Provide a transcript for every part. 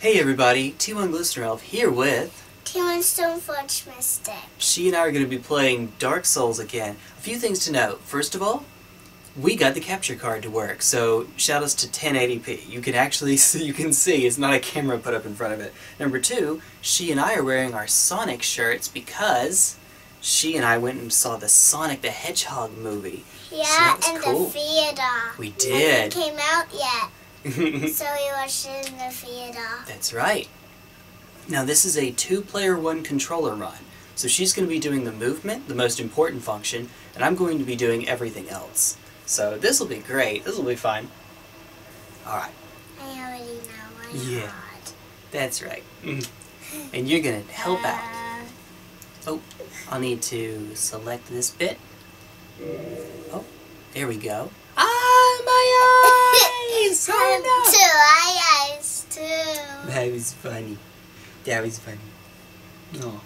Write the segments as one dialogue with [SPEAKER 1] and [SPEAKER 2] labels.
[SPEAKER 1] Hey everybody, T1 Glistener Elf here with...
[SPEAKER 2] T1 Stoneforge Mystic.
[SPEAKER 1] She and I are going to be playing Dark Souls again. A few things to note. First of all, we got the capture card to work, so shout outs to 1080p. You can actually see, you can see, it's not a camera put up in front of it. Number two, she and I are wearing our Sonic shirts because she and I went and saw the Sonic the Hedgehog movie.
[SPEAKER 2] Yeah,
[SPEAKER 1] so
[SPEAKER 2] in
[SPEAKER 1] cool.
[SPEAKER 2] the theater.
[SPEAKER 1] We did.
[SPEAKER 2] It came out yet, so we watched it in the theater.
[SPEAKER 1] That's right. Now this is a two-player one controller run. So she's going to be doing the movement, the most important function, and I'm going to be doing everything else. So this will be great. This will be fun. Alright,
[SPEAKER 2] I already know my
[SPEAKER 1] Yeah.
[SPEAKER 2] heart.
[SPEAKER 1] that's right. and you're going to help out.
[SPEAKER 2] Uh,
[SPEAKER 1] Oh, I'll need to select this bit. Oh, there we go. My eyes!
[SPEAKER 2] I
[SPEAKER 1] Oh,
[SPEAKER 2] have
[SPEAKER 1] no.
[SPEAKER 2] two eye eyes too.
[SPEAKER 1] That was funny. That was funny. Oh.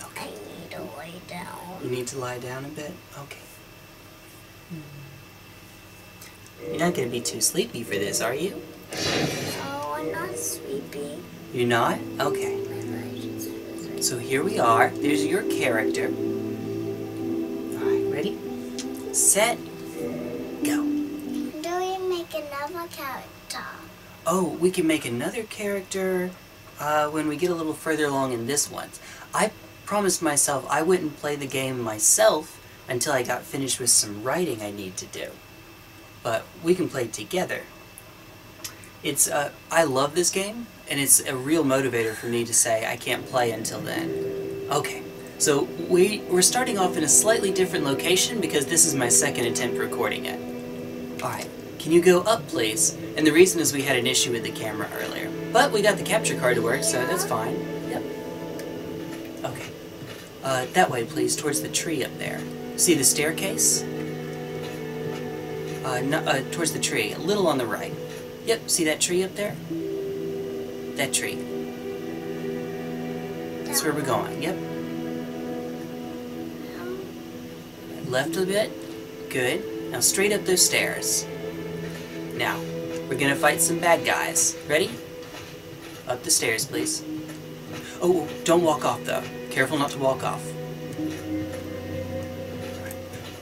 [SPEAKER 2] I
[SPEAKER 1] Okay.
[SPEAKER 2] need to lay down.
[SPEAKER 1] You need to lie down a bit? Okay. You're not going to be too sleepy for this, are you?
[SPEAKER 2] Oh, I'm not sleepy.
[SPEAKER 1] You're not? Okay. So here we are. There's your character. Alright, ready? Set. Go.
[SPEAKER 2] Do we make another character?
[SPEAKER 1] Oh, we can make another character uh, when we get a little further along in this one. I promised myself I wouldn't play the game myself until I got finished with some writing I need to do. But we can play together. It's uh, I love this game, and it's a real motivator for me to say I can't play until then. Okay, so we, we're starting off in a slightly different location because this is my second attempt recording it. Alright, can you go up, please? And the reason is we had an issue with the camera earlier. But we got the capture card to work, so that's fine. Yep. Okay. Uh, that way, please, towards the tree up there. See the staircase? Uh, no, uh, towards the tree, a little on the right. Yep, see that tree up there? That tree. That's where we're going, yep. Left a bit. Good. Now straight up those stairs. Now, we're gonna fight some bad guys. Ready? Up the stairs, please. Oh, don't walk off though. Careful not to walk off.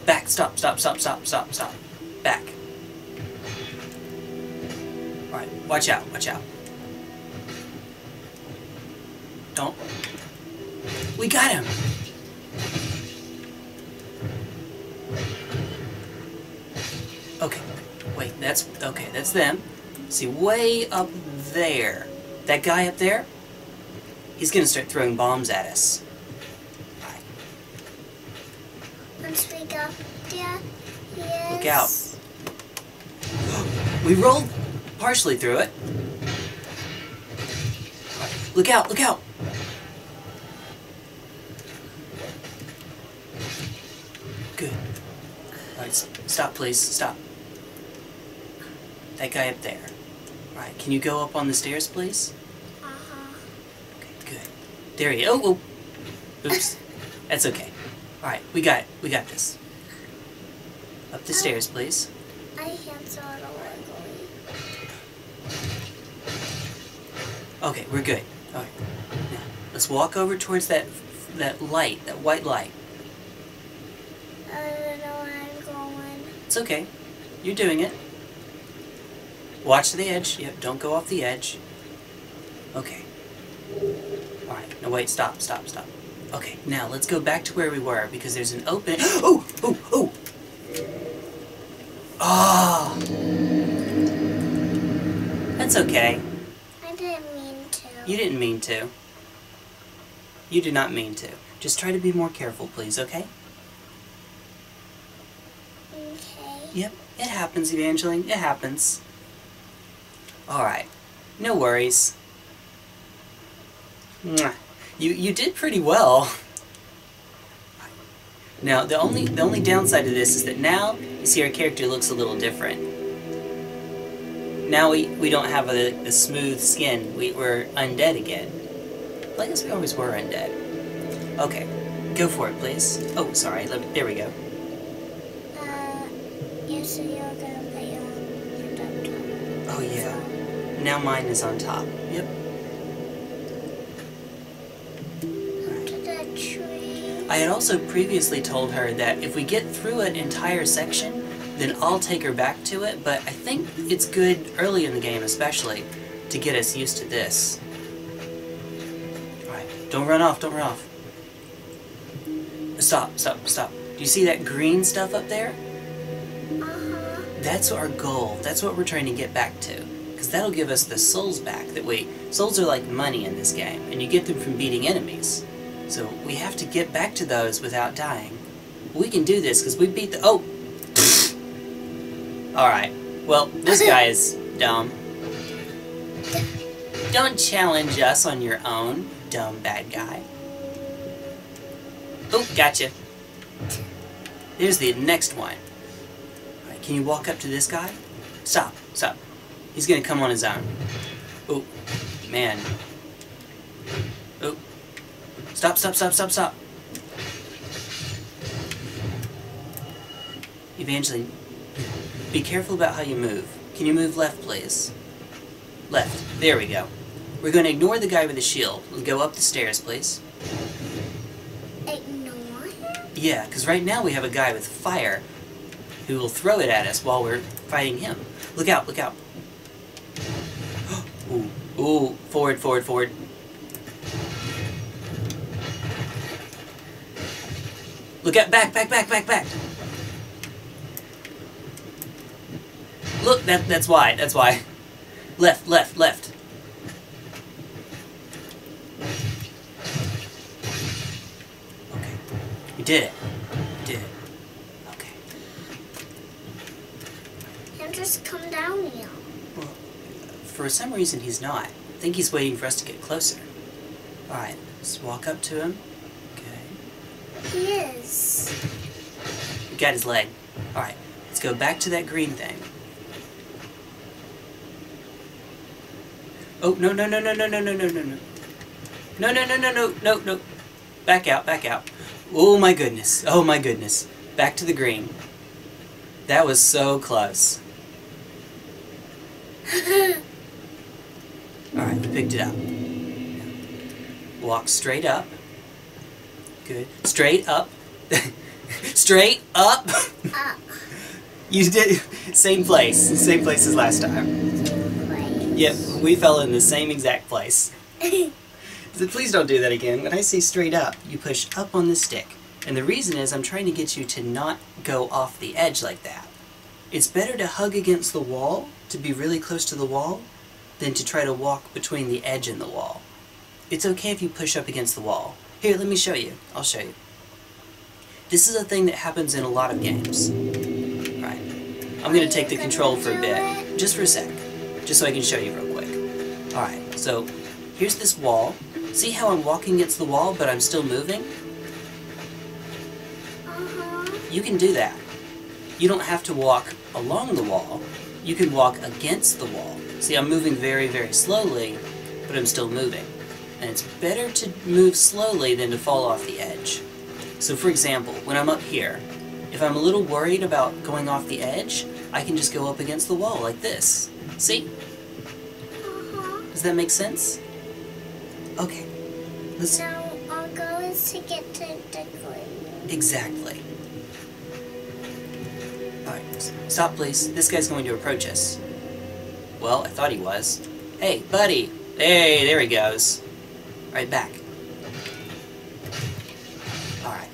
[SPEAKER 1] Back, stop, stop, stop, stop, stop, stop. Back. Alright, watch out, watch out. Don't. We got him! Okay, wait, that's, okay, that's them. See, way up there, that guy up there, he's gonna start throwing bombs at us.
[SPEAKER 2] Once we go there, yes.
[SPEAKER 1] Look out. We rolled partially through it. Look out, look out! Good. Alright, stop please, stop. That guy up there. Alright, can you go up on the stairs, please?
[SPEAKER 2] Uh-huh.
[SPEAKER 1] Okay, good. There you Oh, oh. Oops. That's okay. Alright, we got it. We got this. Up the stairs, please.
[SPEAKER 2] I can't sort of wiggly.
[SPEAKER 1] Okay, we're good. Alright. Now, let's walk over towards that that light, that white light.
[SPEAKER 2] I don't know where I'm going.
[SPEAKER 1] It's okay. You're doing it. Watch the edge. Yep, don't go off the edge. Okay. Alright, now wait, stop, stop, stop. Okay, now let's go back to where we were because there's an open. Oh! Oh! Oh! Ah! That's okay.
[SPEAKER 2] I didn't mean to.
[SPEAKER 1] You didn't mean to. You did not mean to. Just try to be more careful, please, okay?
[SPEAKER 2] Okay.
[SPEAKER 1] Yep, it happens, Evangeline. It happens. Alright. No worries. You you did pretty well. Now the only the only downside to this is that now you see our character looks a little different. Now we, we don't have a, a smooth skin. We, we're undead again. Well, I guess we always were undead. Okay, go for it, please. Oh, sorry. Let me, there we go.
[SPEAKER 2] Uh, yes, so you're gonna play on your laptop.
[SPEAKER 1] Oh yeah. Now mine is on top. Yep.
[SPEAKER 2] Under the tree.
[SPEAKER 1] I had also previously told her that if we get through an entire section, then I'll take her back to it, but I think it's good early in the game especially to get us used to this. Alright, don't run off, don't run off. Stop, stop, stop. Do you see that green stuff up there?
[SPEAKER 2] Uh-huh.
[SPEAKER 1] That's our goal. That's what we're trying to get back to. Because that'll give us the souls back that we... Souls are like money in this game, and you get them from beating enemies. So we have to get back to those without dying. We can do this because we beat the... Oh! Alright. Well, this guy is dumb. Don't challenge us on your own, dumb bad guy. Oh, gotcha. Here's the next one. Alright, can you walk up to this guy? Stop, stop. He's gonna come on his own. Oh, man. Oh. Stop, stop, stop, stop, stop. Evangeline, be careful about how you move. Can you move left, please? Left. There we go. We're gonna ignore the guy with the shield. We'll go up the stairs, please.
[SPEAKER 2] Ignore him?
[SPEAKER 1] Yeah, because right now we have a guy with fire who will throw it at us while we're fighting him. Look out, look out. Ooh, ooh, forward, forward, forward. Look at back, back, back, back, back. Look, that, that's why, that's why. Left, left, left. Okay, we did it. We did it. Okay.
[SPEAKER 2] He'll just come down here.
[SPEAKER 1] For some reason he's not. I think he's waiting for us to get closer. Alright, let's walk up to him. Okay.
[SPEAKER 2] He is.
[SPEAKER 1] We got his leg. Alright, let's go back to that green thing. Oh, no, no, no, no, no, no, no, no, no, no. No, no, no, no, no, no, no. Back out, back out. Oh my goodness. Oh my goodness. Back to the green. That was so close. Alright, we picked it up. Walk straight up. Good. Straight up. straight up.
[SPEAKER 2] Up.
[SPEAKER 1] You did same place, same place as last time. Yep, we fell in the same exact place. So please don't do that again. When I say straight up, you push up on the stick. And the reason is I'm trying to get you to not go off the edge like that. It's better to hug against the wall, to be really close to the wall, than to try to walk between the edge and the wall. It's okay if you push up against the wall. Here, let me show you. I'll show you. This is a thing that happens in a lot of games. Right. I'm going to take the control for a bit. Just for a sec. Just so I can show you real quick. Alright, so here's this wall. See how I'm walking against the wall, but I'm still moving?
[SPEAKER 2] Uh-huh.
[SPEAKER 1] You can do that. You don't have to walk along the wall. You can walk against the wall. See, I'm moving very, very slowly, but I'm still moving. And it's better to move slowly than to fall off the edge. So for example, when I'm up here, if I'm a little worried about going off the edge, I can just go up against the wall like this. See? Does that make sense? Okay. Let's...
[SPEAKER 2] So our goal is to get to the green.
[SPEAKER 1] Exactly. Alright, stop please. This guy's going to approach us. Well, I thought he was. Hey, buddy! Hey, there he goes. Right back. Alright.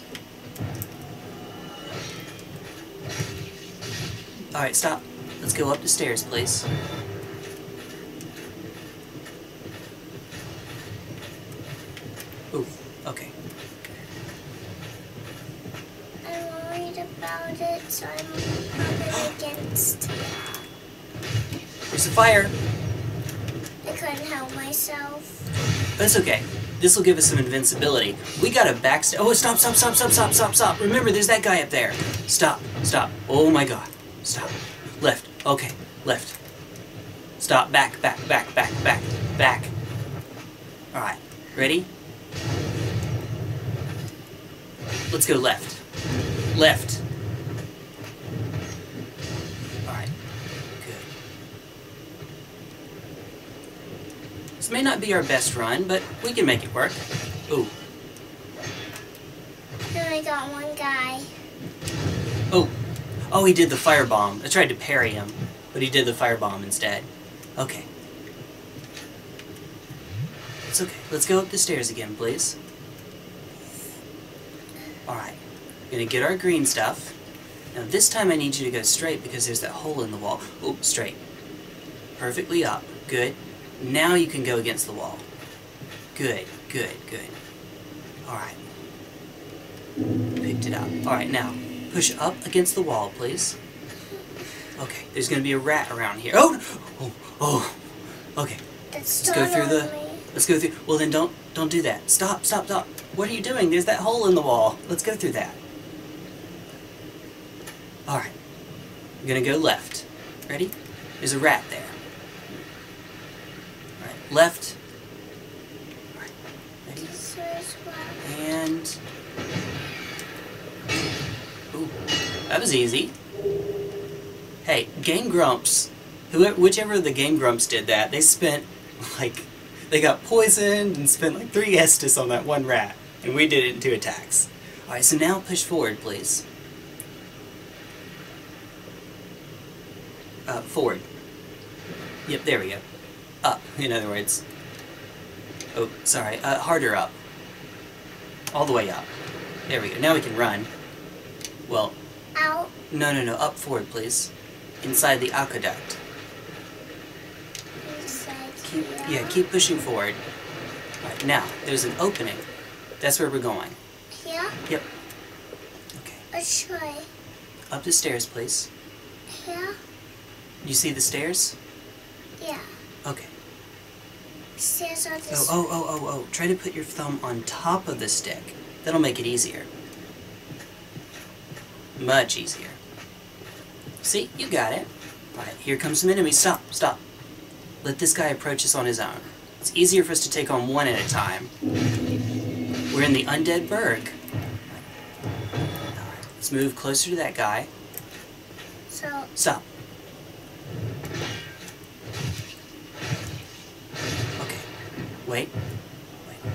[SPEAKER 1] Alright, stop. Let's go up the stairs, please. Ooh, okay.
[SPEAKER 2] I'm worried about it, so I'm against it.
[SPEAKER 1] There's a fire!
[SPEAKER 2] I couldn't help myself.
[SPEAKER 1] That's okay. This will give us some invincibility. We got a backstab. Oh, stop, stop, stop, stop, stop, stop, stop. Remember, there's that guy up there. Stop, stop. Oh my god. Stop. Left. Okay, left. Stop. Back, back, back, back, back, back. Alright. Ready? Let's go left. Left. Alright. Good. This may not be our best run, but we can make it work. Ooh.
[SPEAKER 2] And I got one guy.
[SPEAKER 1] Oh. Oh, he did the firebomb. I tried to parry him, but he did the firebomb instead. Okay. It's okay. Let's go up the stairs again, please. Alright. Gonna get our green stuff. Now this time I need you to go straight because there's that hole in the wall. Oh, straight. Perfectly up. Good. Now you can go against the wall. Good, good, good. Alright. Picked it up. Alright, now, push up against the wall, please. Okay, there's gonna be a rat around here. Oh! Oh, oh. Okay,
[SPEAKER 2] Let's
[SPEAKER 1] go through the- let's go through. Well then don't, don't do that. Stop, stop, stop. What are you doing? There's that hole in the wall. Let's go through that. Alright. I'm gonna go left. Ready? There's a rat there. Alright, left. Alright. And ooh, that was easy. Hey, Game Grumps, whichever the Game Grumps did that, they spent like they got poisoned and spent like three Estus on that one rat, and we did it in two attacks. All right, so now push forward, please. Uh, forward. Yep, there we go. In other words. Oh, sorry. Uh, harder up. All the way up. There we go. Now we can run. Well,
[SPEAKER 2] Out.
[SPEAKER 1] no, no, no. Up forward, please. Inside the aqueduct.
[SPEAKER 2] Inside
[SPEAKER 1] Keep, yeah, keep pushing forward. Alright, now, there's an opening. That's where we're going.
[SPEAKER 2] Here.
[SPEAKER 1] Yep. Okay. Up the stairs, please.
[SPEAKER 2] Here.
[SPEAKER 1] You see the stairs?
[SPEAKER 2] Yeah.
[SPEAKER 1] Okay.
[SPEAKER 2] Stairs are
[SPEAKER 1] Oh, oh, oh, oh, oh. Try to put your thumb on top of the stick. That'll make it easier. Much easier. See? You got it. Alright, here comes some enemies. Stop, stop. Let this guy approach us on his own. It's easier for us to take on one at a time. We're in the Undead Burg. Alright, let's move closer to that guy.
[SPEAKER 2] So
[SPEAKER 1] Stop. Okay. Wait. Wait.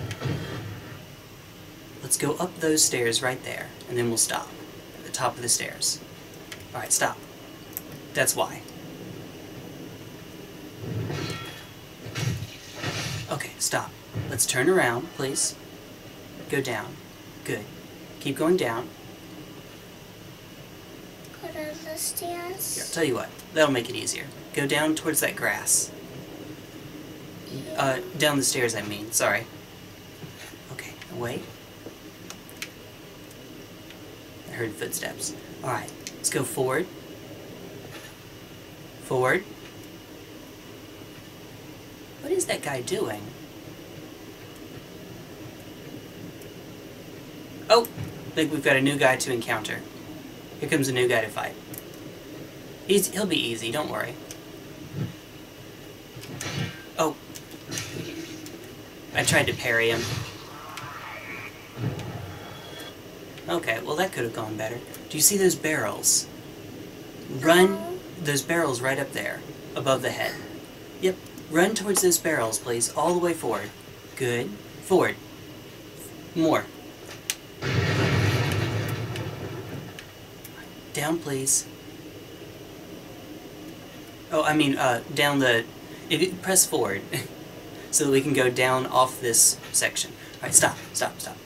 [SPEAKER 1] Let's go up those stairs right there, and then we'll stop. At the top of the stairs. Alright, stop. That's why. Okay, stop. Let's turn around, please. Go down. Good. Keep going down.
[SPEAKER 2] go to the stairs.
[SPEAKER 1] Here, I'll tell you what. That'll make it easier. Go down towards that grass. Uh, down the stairs, I mean. Sorry. Okay, wait. I heard footsteps. Alright, let's go forward. Forward. What is that guy doing? Oh! I think we've got a new guy to encounter. Here comes a new guy to fight. He's, he'll be easy, don't worry. I tried to parry him. Okay, well that could have gone better. Do you see those barrels? Run those barrels right up there, above the head. Yep, run towards those barrels, please, all the way forward. Good. Forward. More. Down, please. Oh, I mean, uh, down the... If you press forward, so that we can go down off this section. Alright, stop, stop, stop.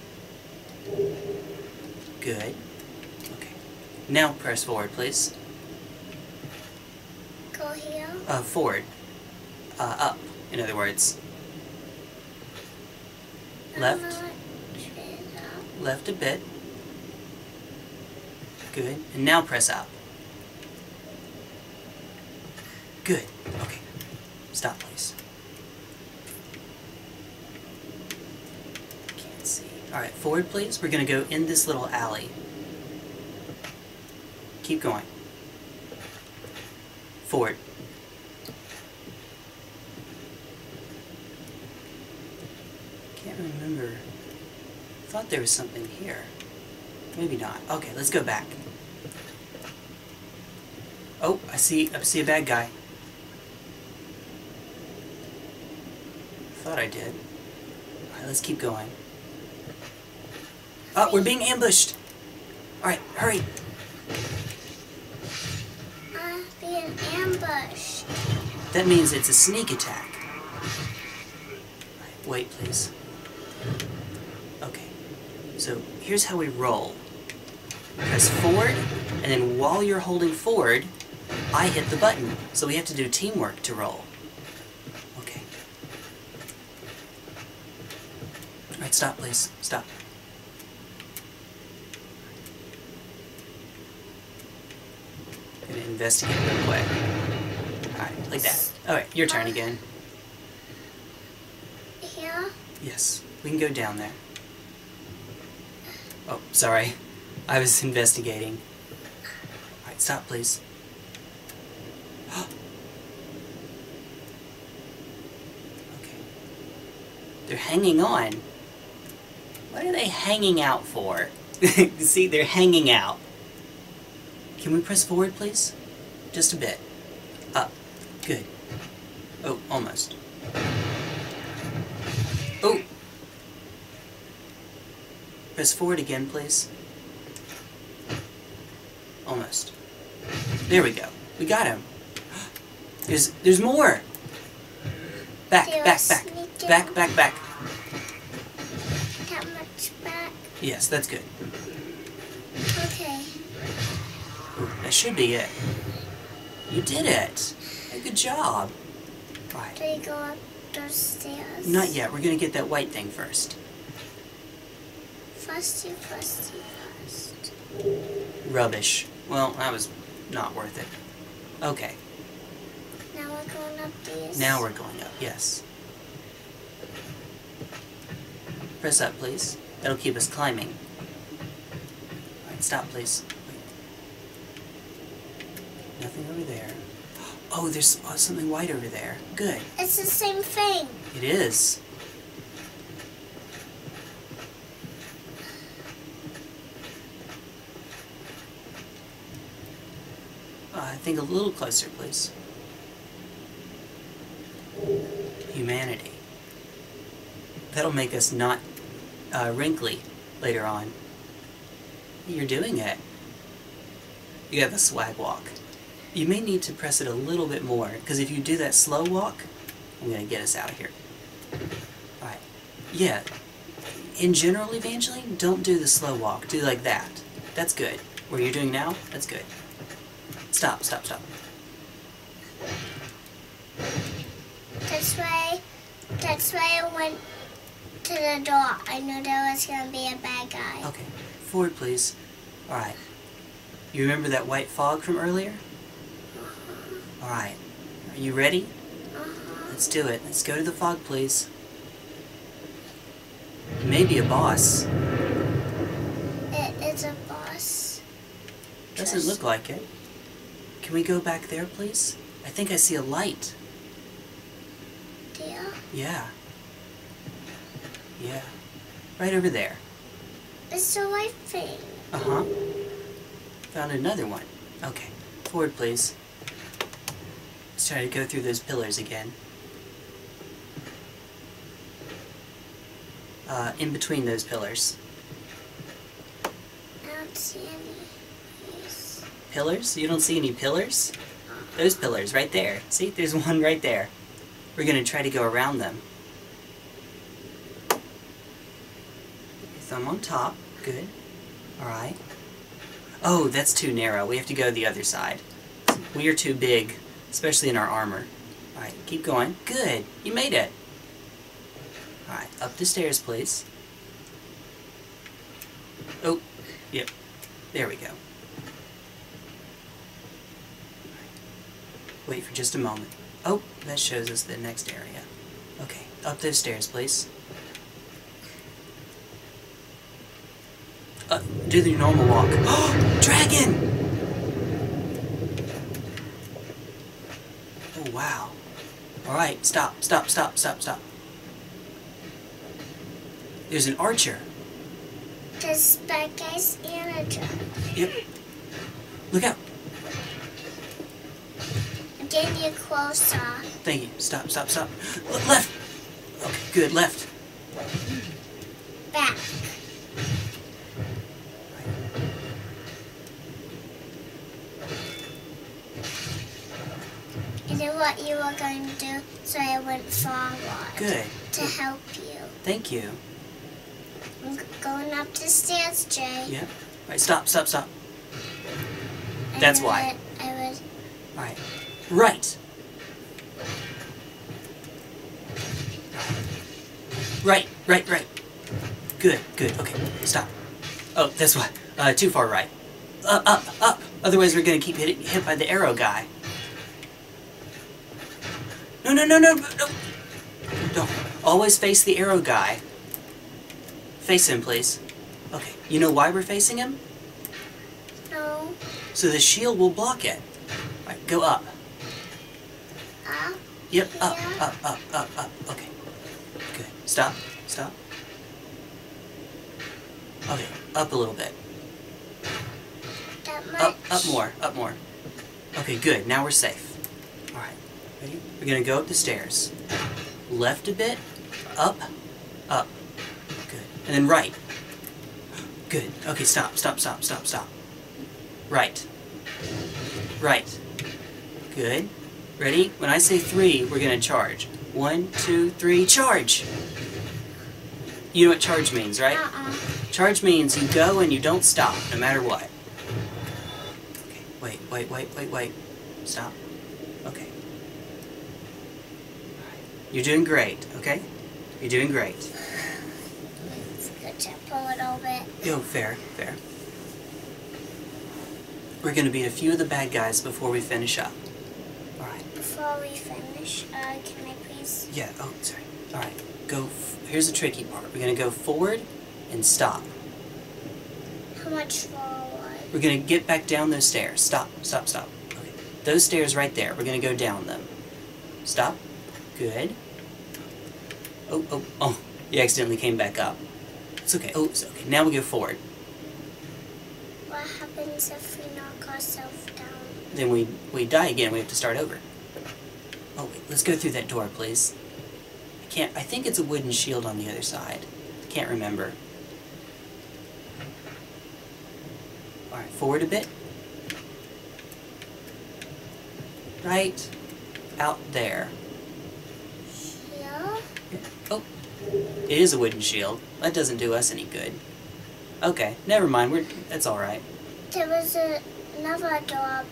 [SPEAKER 1] Good. Okay. Now press forward, please.
[SPEAKER 2] Go here.
[SPEAKER 1] Uh, forward. Uh, up, in other words. Left.
[SPEAKER 2] I'm not straight up.
[SPEAKER 1] Left a bit. Good. And now press up. Good. Okay. Stop, please. Can't see. Alright, forward, please. We're gonna go in this little alley. Keep going. Forward. Can't remember. Thought there was something here. Maybe not. Okay, let's go back. Oh, I see I see a bad guy. thought I did. Alright, let's keep going. Oh, we're being ambushed! Alright, hurry!
[SPEAKER 2] Uh, being ambushed.
[SPEAKER 1] That means it's a sneak attack. Alright, wait, please. Okay, so here's how we roll. Press forward, and then while you're holding forward, I hit the button. So we have to do teamwork to roll. Okay. Alright, stop, please. Stop. Gonna investigate real quick. Alright, like that. Alright, your turn again.
[SPEAKER 2] Here?
[SPEAKER 1] Yes, we can go down there. Oh, sorry. I was investigating. Alright, stop, please. okay. They're hanging on. What are they hanging out for? See, they're hanging out. Can we press forward, please? Just a bit. Up. Good. Oh, almost. Oh! Press forward again, please. Almost. There we go. We got him. There's there's more. Back, back, back, back, back, back.
[SPEAKER 2] That much back.
[SPEAKER 1] Yes, that's good.
[SPEAKER 2] Okay.
[SPEAKER 1] Ooh, that should be it. You did it. Hey, good job. Right.
[SPEAKER 2] Do you go up those stairs?
[SPEAKER 1] Not yet. We're gonna get that white thing first.
[SPEAKER 2] First you first you first.
[SPEAKER 1] Rubbish. Well, that was not worth it. Okay.
[SPEAKER 2] Now we're going up these.
[SPEAKER 1] Now we're going up, yes. Press up, please. That'll keep us climbing. Alright, stop, please. Nothing over there. Oh, there's oh, something white over there. Good.
[SPEAKER 2] It's the same thing.
[SPEAKER 1] It is. Uh, I think a little closer, please. Humanity. That'll make us not uh, wrinkly later on. You're doing it. You got the swag walk. You may need to press it a little bit more, because if you do that slow walk, I'm gonna get us out of here. Alright. Yeah. In general, Evangeline, don't do the slow walk. Do like that. That's good. Where you're doing now, that's good. Stop, stop, stop.
[SPEAKER 2] That's why. That's why I went to the door. I knew there was gonna be a bad guy.
[SPEAKER 1] Okay. Forward, please. Alright. You remember that white fog from earlier? Alright. Are you ready?
[SPEAKER 2] Uh-huh.
[SPEAKER 1] Let's do it. Let's go to the fog, please. Maybe a boss.
[SPEAKER 2] It is a boss.
[SPEAKER 1] Doesn't
[SPEAKER 2] Just-
[SPEAKER 1] look like it. Can we go back there, please? I think I see a light.
[SPEAKER 2] Dear.
[SPEAKER 1] Yeah. Yeah. Right over there.
[SPEAKER 2] It's the white thing.
[SPEAKER 1] Uh huh. Found another one. Okay. Forward, please. Let's try to go through those pillars again. Uh, in between those pillars.
[SPEAKER 2] I don't see any. Yes.
[SPEAKER 1] Pillars? You don't see any pillars? Those pillars, right there. See, there's one right there. We're gonna try to go around them. Your thumb on top. Good. Alright. Oh, that's too narrow. We have to go the other side. We are too big, especially in our armor. Alright, keep going. Good. You made it. Alright, up the stairs, please. Oh, yep. There we go. Wait for just a moment. Oh, that shows us the next area. Okay, up those stairs, please. Uh, do the normal walk. Oh, Dragon! Wow. Alright, stop, stop, stop, stop, stop. There's an archer.
[SPEAKER 2] There's bad guys and a.
[SPEAKER 1] Yep. Look out.
[SPEAKER 2] I'm getting you closer.
[SPEAKER 1] Thank you. Stop, stop, stop. L- left! Okay. good. Left.
[SPEAKER 2] Back. I knew what you were going to do, so I went forward.
[SPEAKER 1] Good.
[SPEAKER 2] To help you.
[SPEAKER 1] Thank you.
[SPEAKER 2] I'm going up the stairs, Jay.
[SPEAKER 1] Yeah. All right, stop, stop, stop.
[SPEAKER 2] I
[SPEAKER 1] That's why.
[SPEAKER 2] I was.
[SPEAKER 1] All right. Right. Right, right, right. Good, good. Okay, stop. Oh, that's why. Uh, too far right. Up, up, up. Otherwise, we're gonna keep hit, hit by the arrow guy. No, no, no, no, no. Don't. Always face the arrow guy. Face him, please. Okay. You know why we're facing him?
[SPEAKER 2] No.
[SPEAKER 1] So the shield will block it. All right, go up.
[SPEAKER 2] Up.
[SPEAKER 1] Yep, up,
[SPEAKER 2] Yeah.
[SPEAKER 1] up, up, up, up. Okay. Good. Stop. Stop. Okay, up a little bit. Up, up more, up more. Okay, good. Now we're safe. Ready? We're gonna go up the stairs. Left a bit, up, up. Good. And then right. Good. Okay, stop, stop, stop, stop, stop. Right. Right. Good. Ready? When I say three, we're gonna charge. One, two, three, charge! You know what charge means, right?
[SPEAKER 2] Uh-uh.
[SPEAKER 1] Charge means you go and you don't stop, no matter what. Okay, wait, wait, wait, wait, wait. Stop. Okay. Alright. You're doing great, okay? You're doing great.
[SPEAKER 2] Let's go jump a little bit.
[SPEAKER 1] Oh, fair, fair. We're gonna beat a few of the bad guys before we finish up. Alright.
[SPEAKER 2] Before we finish, uh, can I please?
[SPEAKER 1] Yeah, oh, sorry. Alright, go. F- here's the tricky part. We're gonna go forward and stop.
[SPEAKER 2] How much forward?
[SPEAKER 1] We're gonna get back down those stairs. Stop, stop, stop. Okay. Those stairs right there. We're gonna go down them. Stop. Good. Oh, oh, oh. You accidentally came back up. It's okay. Oh, it's okay. Now we go forward.
[SPEAKER 2] What happens if we knock ourselves down?
[SPEAKER 1] Then we, we die again. We have to start over. Oh, wait. Let's go through that door, please. I can't. I think it's a wooden shield on the other side. I can't remember. Alright, forward a bit. Right out there.
[SPEAKER 2] Here?
[SPEAKER 1] Oh, it is a wooden shield. That doesn't do us any good. Okay, never mind. We're that's all right.
[SPEAKER 2] There was a, another door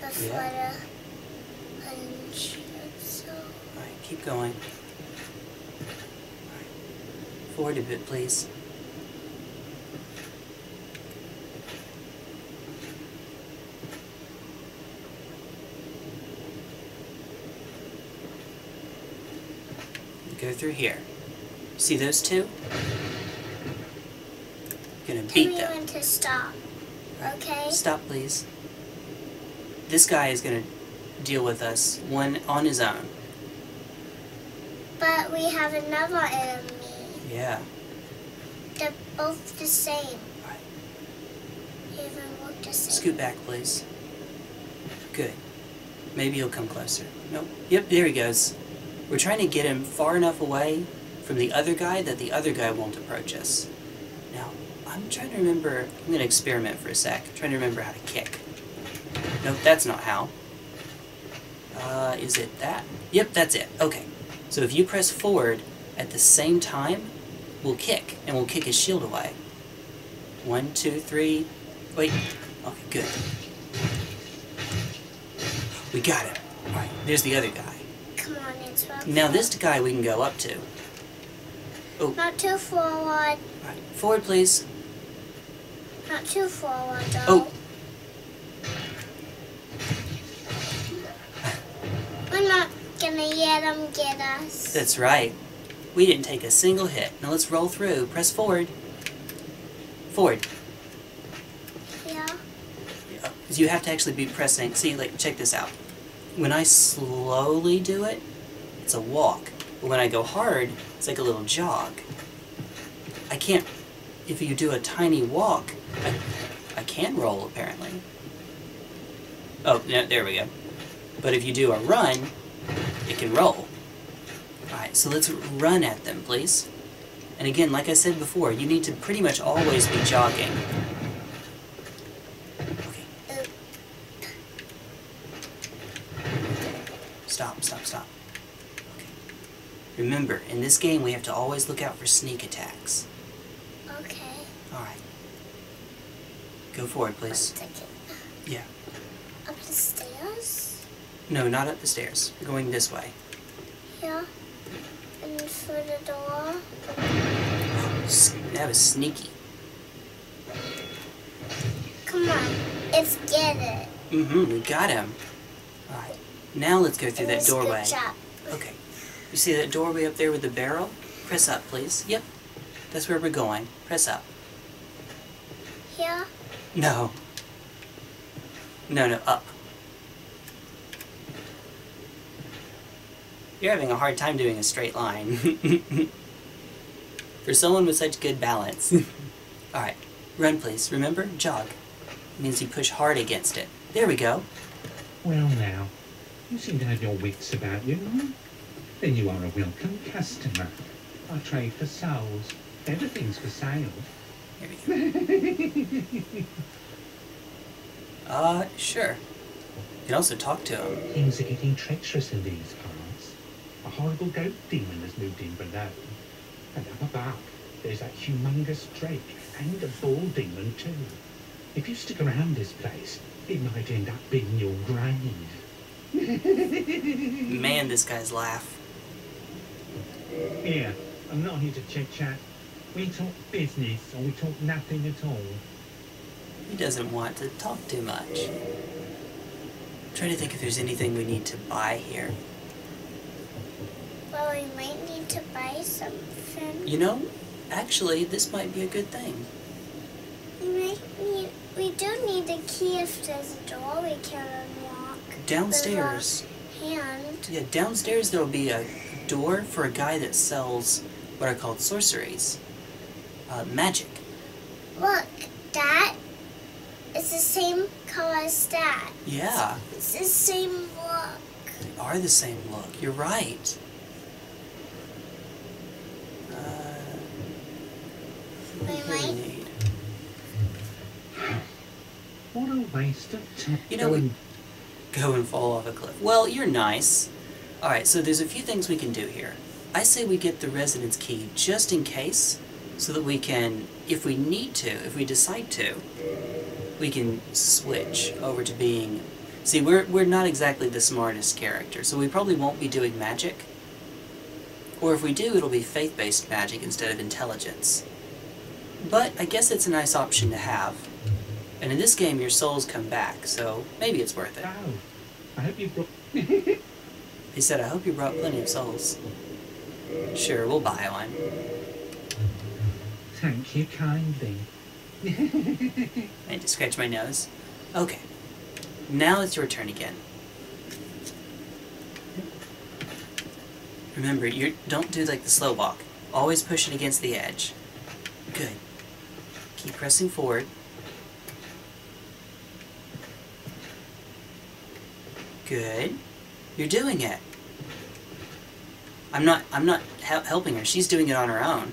[SPEAKER 2] before
[SPEAKER 1] Yeah.
[SPEAKER 2] the wooden shield, so...
[SPEAKER 1] All right, keep going. Forward a bit, please. Go through here. See those two? Gonna
[SPEAKER 2] Tell
[SPEAKER 1] beat
[SPEAKER 2] me
[SPEAKER 1] them.
[SPEAKER 2] when to stop, okay?
[SPEAKER 1] Stop, please. This guy is gonna deal with us one on his own.
[SPEAKER 2] But we have another enemy.
[SPEAKER 1] Yeah.
[SPEAKER 2] They're both the same.
[SPEAKER 1] Right.
[SPEAKER 2] Even look the same.
[SPEAKER 1] Scoot back, please. Good. Maybe he'll come closer. Nope. Yep, there he goes. We're trying to get him far enough away from the other guy that the other guy won't approach us. Now, I'm trying to remember. I'm going to experiment for a sec. trying to remember how to kick. Nope, that's not how. Uh, is it that? Yep, that's it. Okay. So if you press forward at the same time, we'll kick, and we'll kick his shield away. One, two, three. Wait. Okay, good. We got him. Alright, there's the other guy.
[SPEAKER 2] Come on.
[SPEAKER 1] Now this guy we can go up to. Oh.
[SPEAKER 2] Not too forward.
[SPEAKER 1] Alright, forward please.
[SPEAKER 2] Not too forward, though.
[SPEAKER 1] Oh.
[SPEAKER 2] We're not gonna let them get us.
[SPEAKER 1] That's right. We didn't take a single hit. Now let's roll through. Press forward. Forward.
[SPEAKER 2] Yeah.
[SPEAKER 1] Yeah, You have to actually be pressing. See, like, check this out. When I slowly do it, it's a walk. When I go hard, it's like a little jog. I can't. If you do a tiny walk, I, I can roll apparently. Oh, no, there we go. But if you do a run, it can roll. Alright, so let's run at them, please. And again, like I said before, you need to pretty much always be jogging. Okay. Stop, stop, stop. Remember, in this game we have to always look out for sneak attacks.
[SPEAKER 2] Okay.
[SPEAKER 1] Alright. Go forward, please. Yeah.
[SPEAKER 2] Up the stairs?
[SPEAKER 1] No, not up the stairs. We're going this way.
[SPEAKER 2] Yeah. And through the door?
[SPEAKER 1] That was sneaky.
[SPEAKER 2] Come on. Let's get it.
[SPEAKER 1] Mm-hmm, we got him. Alright. Now let's go through that doorway.
[SPEAKER 2] Good job.
[SPEAKER 1] Okay. You see that doorway up there with the barrel? Press up, please. Yep. That's where we're going. Press up.
[SPEAKER 2] Here?
[SPEAKER 1] No. No, no, up. You're having a hard time doing a straight line. For someone with such good balance. Alright. Run, please. Remember? Jog. It means you push hard against it. There we go.
[SPEAKER 3] Well now, you seem to have your wits about you? Then you are a welcome customer. I trade for souls. Everything's for sale.
[SPEAKER 1] Uh, sure. You can also talk to him.
[SPEAKER 3] Things are getting treacherous in these parts. A horrible goat demon has moved in below. And up above, there's that humongous drake and a bull demon too. If you stick around this place, it might end up being your grave.
[SPEAKER 1] Man, this guy's laugh.
[SPEAKER 3] Here, I'm not here to chit chat. We talk business or we talk nothing at all.
[SPEAKER 1] He doesn't want to talk too much. I'm trying to think if there's anything we need to buy here.
[SPEAKER 2] Well, we might need to buy something.
[SPEAKER 1] You know, actually, this might be a good thing.
[SPEAKER 2] We might need. We do need a key if there's a door we can unlock.
[SPEAKER 1] Downstairs.
[SPEAKER 2] Hand.
[SPEAKER 1] Yeah, downstairs there'll be a door for a guy that sells what are called sorceries. Uh, magic.
[SPEAKER 2] Look, that. It's the same color as that.
[SPEAKER 1] Yeah,
[SPEAKER 2] It's the same look.
[SPEAKER 1] they are the same look. You're right. Uh,
[SPEAKER 2] We
[SPEAKER 1] what do we
[SPEAKER 2] might.
[SPEAKER 1] need?
[SPEAKER 3] What a waste of time.
[SPEAKER 1] You know, we- Go and fall off a cliff. Well, you're nice. Alright, so there's a few things we can do here. I say we get the residence key just in case, so that we can, if we need to, if we decide to, we can switch over to being. See, we're, we're not exactly the smartest character, so we probably won't be doing magic. Or if we do, it'll be faith based magic instead of intelligence. But I guess it's a nice option to have. And in this game, your souls come back, so maybe it's worth it.
[SPEAKER 3] Oh, I hope you brought.
[SPEAKER 1] He said, I hope you brought plenty of souls. Sure, we'll buy one.
[SPEAKER 3] Thank you kindly.
[SPEAKER 1] I need to scratch my nose. Okay. Now it's your turn again. Remember, you don't do like the slow walk. Always push it against the edge. Good. Keep pressing forward. Good. You're doing it. I'm not. I'm not hel- helping her. She's doing it on her own.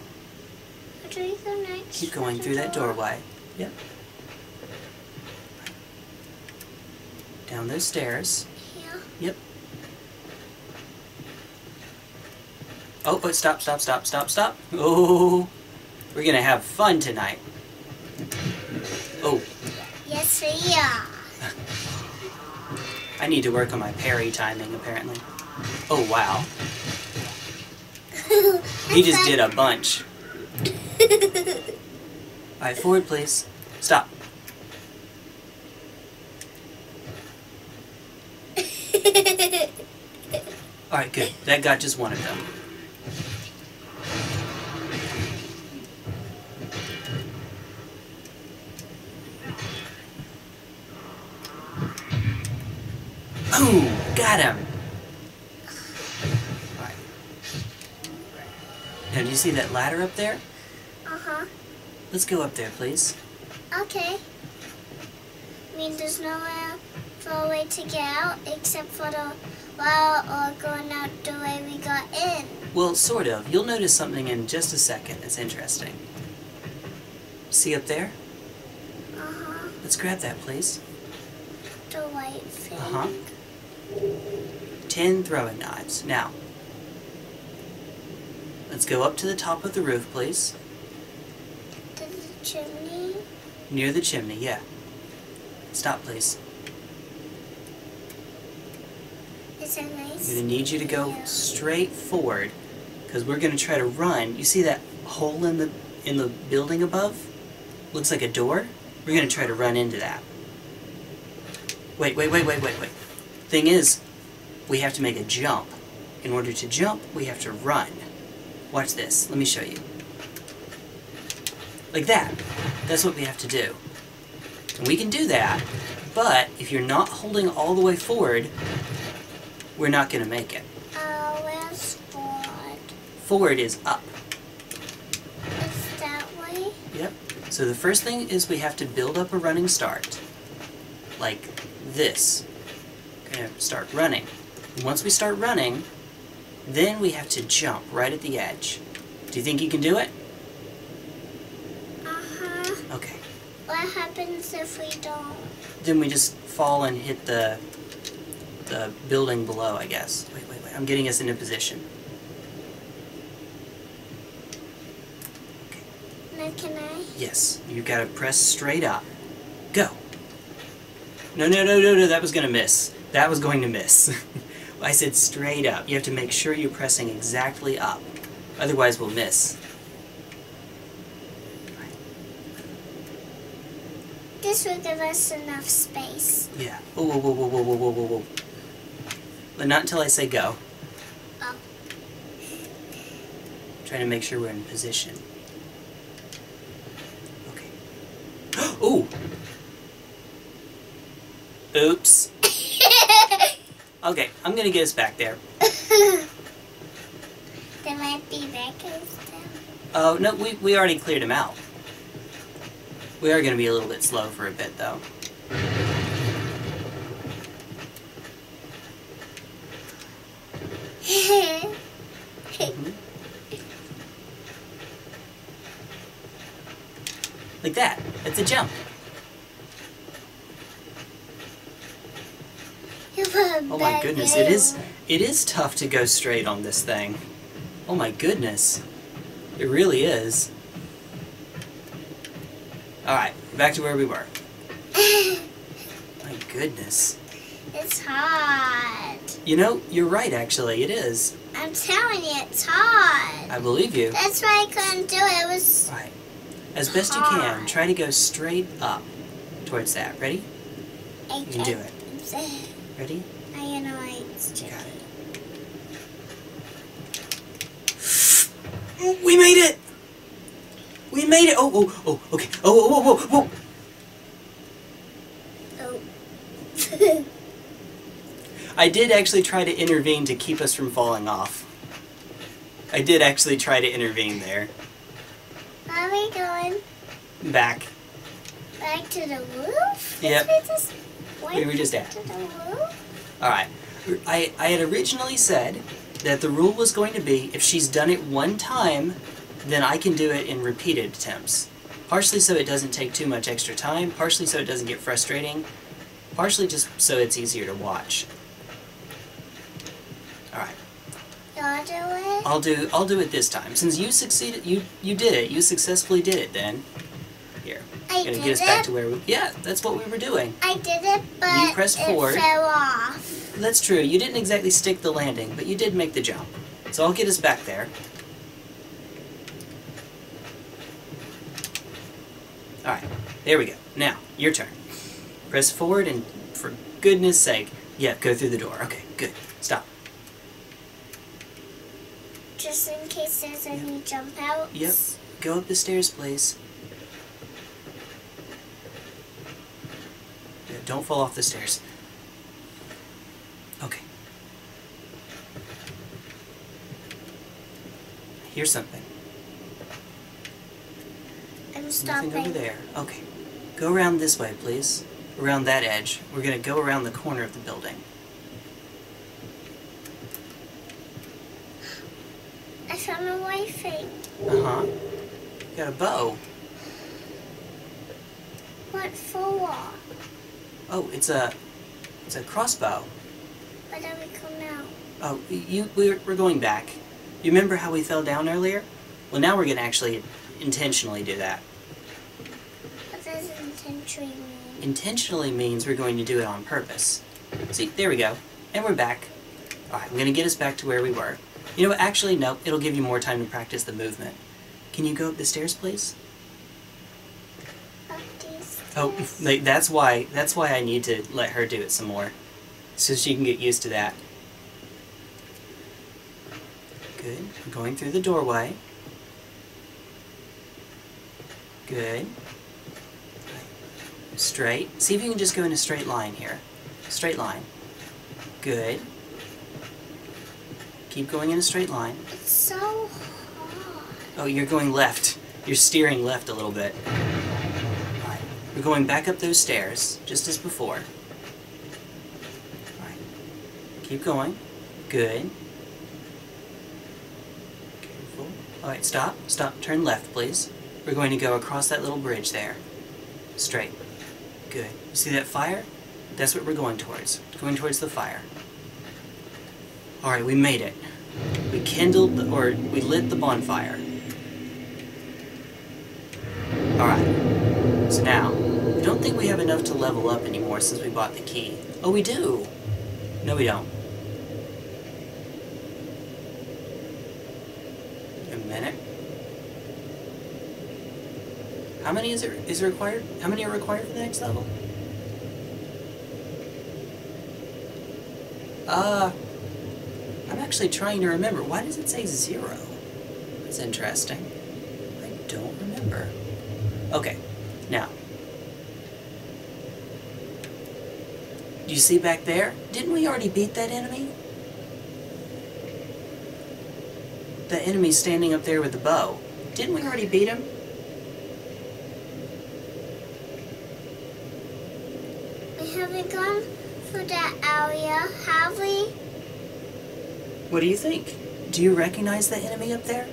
[SPEAKER 2] Where do we go next?
[SPEAKER 1] Keep going through that doorway. Yep. Down those stairs.
[SPEAKER 2] Here.
[SPEAKER 1] Yep. Oh, but stop, stop, stop, stop, stop. Oh, we're gonna have fun tonight. Oh,
[SPEAKER 2] Yes, we are.
[SPEAKER 1] I need to work on my parry timing, apparently. Oh, wow. He just did a bunch. Alright, forward, please. Stop. Alright, good. That got just one of them. Boom! Got him! Now, do you see that ladder up there?
[SPEAKER 2] Uh huh.
[SPEAKER 1] Let's go up there, please.
[SPEAKER 2] Okay. I mean, there's nowhere for a way to get out except for the well or going out the way we got in.
[SPEAKER 1] Well, sort of. You'll notice something in just a second that's interesting. See up there?
[SPEAKER 2] Uh-huh.
[SPEAKER 1] Let's grab that, please.
[SPEAKER 2] The white thing.
[SPEAKER 1] Uh-huh. Ten throwing knives. Now, let's go up to the top of the roof, please.
[SPEAKER 2] To the chimney.
[SPEAKER 1] Near the chimney, yeah. Stop, please.
[SPEAKER 2] A
[SPEAKER 1] I'm gonna need you to go
[SPEAKER 2] Yeah.
[SPEAKER 1] straight forward, because we're gonna try to run. You see that hole in the in the building above? Looks like a door. We're gonna try to run into that. Wait, wait, wait, wait, wait, wait. Thing is, we have to make a jump. In order to jump, we have to run. Watch this. Let me show you. Like that. That's what we have to do. And we can do that, but if you're not holding all the way forward, we're not going to make it.
[SPEAKER 2] Uh, where's Ford?
[SPEAKER 1] Forward is up.
[SPEAKER 2] It's that way.
[SPEAKER 1] Yep. So the first thing is we have to build up a running start. Like this. Gonna start running. And once we start running, then we have to jump right at the edge. Do you think you can do it?
[SPEAKER 2] Uh-huh.
[SPEAKER 1] Okay.
[SPEAKER 2] What happens if we don't?
[SPEAKER 1] Then we just fall and hit the the building below, I guess. Wait, wait, wait. I'm getting us in a position.
[SPEAKER 2] Now can I?
[SPEAKER 1] Yes, you've got to press straight up. Go. No, no, no, no, no, that was going to miss. That was going to miss. I said straight up. You have to make sure you're pressing exactly up. Otherwise we'll miss.
[SPEAKER 2] This will give us enough space.
[SPEAKER 1] Yeah. Whoa, whoa, whoa, whoa, whoa, whoa, whoa, whoa. But not until I say go.
[SPEAKER 2] Oh.
[SPEAKER 1] Trying to make sure we're in position. Okay. Ooh! Oops. Okay, I'm gonna get us back there.
[SPEAKER 2] there might be records.
[SPEAKER 1] Oh, no, we, we already cleared him out. We are gonna be a little bit slow for a bit, though. Mhm. Like that. It's a jump. Oh my goodness, it is it is tough to go straight on this thing. Oh my goodness. It really is. Alright, back to where we were. My goodness.
[SPEAKER 2] it's hard.
[SPEAKER 1] You know, you're right actually, it is.
[SPEAKER 2] I'm telling you, it's hard.
[SPEAKER 1] I believe you.
[SPEAKER 2] That's why I couldn't do it. It was
[SPEAKER 1] Right. As best you can, try to go straight up towards that. Ready? You can do it. Ready?
[SPEAKER 2] I know it's
[SPEAKER 1] got it. We made it! We made it! Oh, oh, oh, okay. Oh, oh, oh, oh, oh.
[SPEAKER 2] Oh.
[SPEAKER 1] I did actually try to intervene to keep us from falling off. I did actually try to intervene there.
[SPEAKER 2] Where are we going?
[SPEAKER 1] Back.
[SPEAKER 2] Back to the roof?
[SPEAKER 1] Yep.
[SPEAKER 2] We
[SPEAKER 1] were just at.
[SPEAKER 2] to the roof?
[SPEAKER 1] Alright. I, I had originally said that the rule was going to be if she's done it one time, then I can do it in repeated attempts. Partially so it doesn't take too much extra time, partially so it doesn't get frustrating, partially just so it's easier to watch. Alright.
[SPEAKER 2] Y'all do it?
[SPEAKER 1] I'll do I'll do it this time. Since you succeeded you you did it. You successfully did it then.
[SPEAKER 2] I
[SPEAKER 1] Gonna get us
[SPEAKER 2] it.
[SPEAKER 1] back to where we Yeah, that's what we were doing.
[SPEAKER 2] I did it, but you
[SPEAKER 1] pressed
[SPEAKER 2] it
[SPEAKER 1] forward.
[SPEAKER 2] fell off.
[SPEAKER 1] That's true. You didn't exactly stick the landing, but you did make the jump. So I'll get us back there. Alright, there we go. Now, your turn. Press forward and, for goodness sake, yeah, go through the door. Okay, good. Stop.
[SPEAKER 2] Just in case there's any jump outs.
[SPEAKER 1] Yep. Go up the stairs, please. Don't fall off the stairs. Okay. Here's something.
[SPEAKER 2] I'm stopping.
[SPEAKER 1] Nothing over there. Okay. Go around this way, please. Around that edge. We're gonna go around the corner of the building.
[SPEAKER 2] I found a white thing.
[SPEAKER 1] Uh-huh. Got a bow.
[SPEAKER 2] What for?
[SPEAKER 1] Oh, it's a... It's a crossbow.
[SPEAKER 2] Where do we go now?
[SPEAKER 1] Oh, you, we're, we're going back. You remember how we fell down earlier? Well, now we're going to actually intentionally do that.
[SPEAKER 2] What does intentionally mean?
[SPEAKER 1] Intentionally means we're going to do it on purpose. See, there we go. And we're back. Alright, I'm going to get us back to where we were. You know what, actually, no, it'll give you more time to practice the movement. Can you go up the stairs, please? Oh, like, that's why, that's why I need to let her do it some more. So she can get used to that. Good. Going through the doorway. Good. Straight. See if you can just go in a straight line here. Straight line. Good. Keep going in a straight line.
[SPEAKER 2] It's so hard.
[SPEAKER 1] Oh, you're going left. You're steering left a little bit. Going back up those stairs, just as before. Alright. Keep going. Good. Careful. Alright, stop. Stop. Turn left, please. We're going to go across that little bridge there. Straight. Good. You see that fire? That's what we're going towards. Going towards the fire. Alright, we made it. We kindled, the, or we lit the bonfire. Alright. So now, think we have enough to level up anymore since we bought the key. Oh, we do! No, we don't. A minute. How many is it is required? How many are required for the next level? Uh, I'm actually trying to remember. Why does it say zero? That's interesting. I don't remember. Okay, now. Do you see back there? Didn't we already beat that enemy? The enemy standing up there with the bow. Didn't we already beat him?
[SPEAKER 2] We haven't gone for that area, have we?
[SPEAKER 1] What do you think? Do you recognize the enemy up there?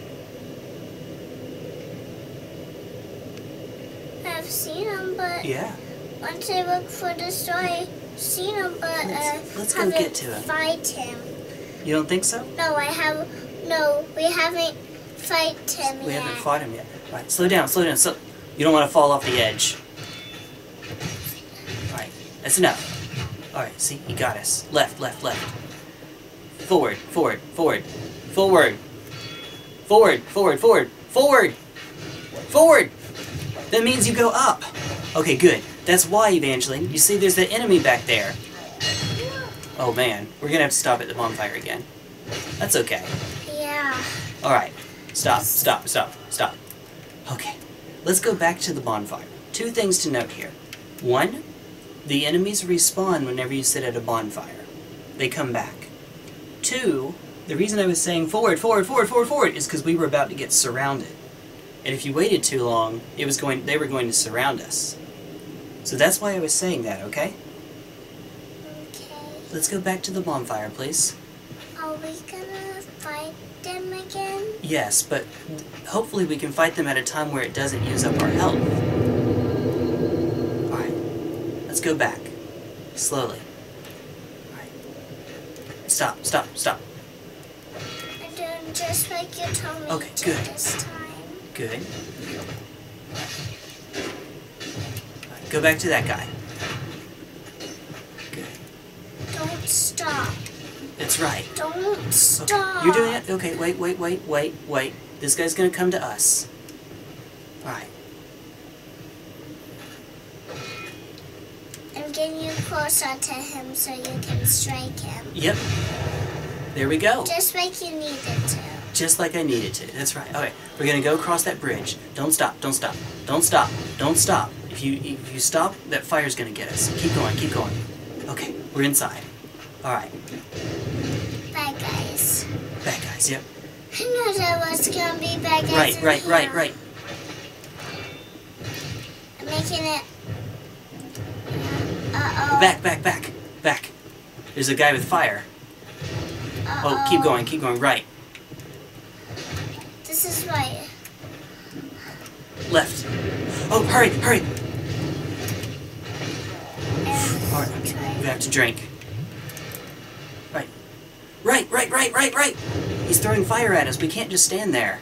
[SPEAKER 2] I've seen him, but
[SPEAKER 1] Yeah.
[SPEAKER 2] once I look for the story, seen him, but uh,
[SPEAKER 1] Let's- let's go
[SPEAKER 2] haven't
[SPEAKER 1] get to him.
[SPEAKER 2] fight him.
[SPEAKER 1] You don't think so?
[SPEAKER 2] No, I have. No, we haven't fight him
[SPEAKER 1] We
[SPEAKER 2] yet.
[SPEAKER 1] We haven't fought him yet. Alright, slow down, slow down. So you don't want to fall off the edge. Alright, that's enough. Alright, see, he got us. Left, left, left. Forward, forward, forward, forward. Forward, forward, forward, forward! Forward! That means you go up. Okay, good. That's why, Evangeline. You see, there's the enemy back there. Oh man, we're gonna have to stop at the bonfire again. That's okay.
[SPEAKER 2] Yeah.
[SPEAKER 1] Alright, stop, stop, stop, stop. Okay, let's go back to the bonfire. Two things to note here. One, the enemies respawn whenever you sit at a bonfire. They come back. Two, the reason I was saying forward, forward, forward, forward, forward is because we were about to get surrounded. And if you waited too long, it was going they were going to surround us. So that's why I was saying that, okay?
[SPEAKER 2] Okay.
[SPEAKER 1] Let's go back to the bonfire, please.
[SPEAKER 2] Are we gonna fight them again?
[SPEAKER 1] Yes, but hopefully we can fight them at a time where it doesn't use up our health. Alright, let's go back. Slowly. Alright. Stop, stop, stop.
[SPEAKER 2] I'm doing just like you told me
[SPEAKER 1] Okay,
[SPEAKER 2] to
[SPEAKER 1] good.
[SPEAKER 2] this time.
[SPEAKER 1] Good. Go back to that guy. Good.
[SPEAKER 2] Don't stop.
[SPEAKER 1] That's right.
[SPEAKER 2] Don't
[SPEAKER 1] Okay.
[SPEAKER 2] stop.
[SPEAKER 1] You're doing it? Okay, wait, wait, wait, wait, wait. This guy's gonna come to us. Alright.
[SPEAKER 2] I'm getting you closer to him so you can strike him.
[SPEAKER 1] Yep. There we go.
[SPEAKER 2] Just like you needed to.
[SPEAKER 1] Just like I needed to. That's right. Okay, we're gonna go across that bridge. Don't stop. Don't stop. Don't stop. Don't stop. If you if you stop, that fire's gonna get us. Keep going. Keep going. Okay, we're inside. All right,
[SPEAKER 2] Bad guys.
[SPEAKER 1] bad guys. Yep.
[SPEAKER 2] I know there was gonna be bad guys.
[SPEAKER 1] Right, right, right, right.
[SPEAKER 2] I'm making it. Uh oh.
[SPEAKER 1] Back, back, back, back. There's a guy with fire. Oh, keep going. Keep going. Right. This is right. Left. Oh, hurry, hurry. Alright, we have to drink. Right. Right, right, right, right, right! He's throwing fire at us. We can't just stand there.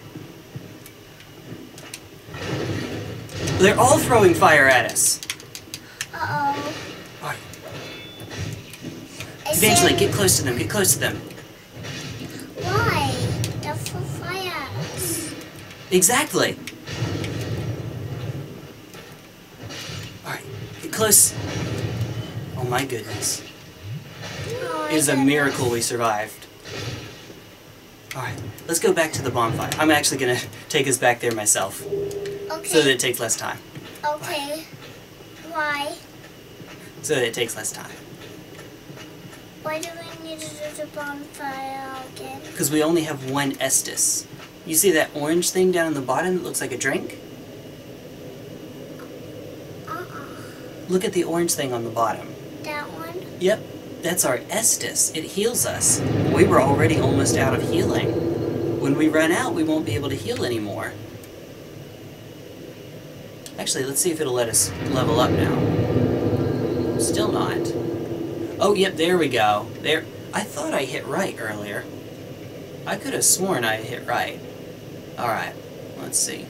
[SPEAKER 1] They're all throwing fire at us.
[SPEAKER 2] Uh-oh.
[SPEAKER 1] Alright. Eventually, get close to them, get close to them.
[SPEAKER 2] Why? The full fire.
[SPEAKER 1] Exactly. Get close. Oh my goodness.
[SPEAKER 2] Oh,
[SPEAKER 1] It is a miracle we survived. Alright, let's go back to the bonfire. I'm actually gonna take us back there myself,
[SPEAKER 2] Okay.
[SPEAKER 1] so that it takes less time.
[SPEAKER 2] okay. Why?
[SPEAKER 1] So that it takes less time.
[SPEAKER 2] Why do we need to do the bonfire again?
[SPEAKER 1] Because we only have one Estus. You see that orange thing down in the bottom that looks like a drink? Look at the orange thing on the bottom.
[SPEAKER 2] That one?
[SPEAKER 1] Yep, that's our Estus. It heals us. We were already almost out of healing. When we run out, we won't be able to heal anymore. Actually, let's see if it'll let us level up now. Still not. Oh, yep, there we go. There. I thought I hit right earlier. I could have sworn I hit right. Alright, let's see.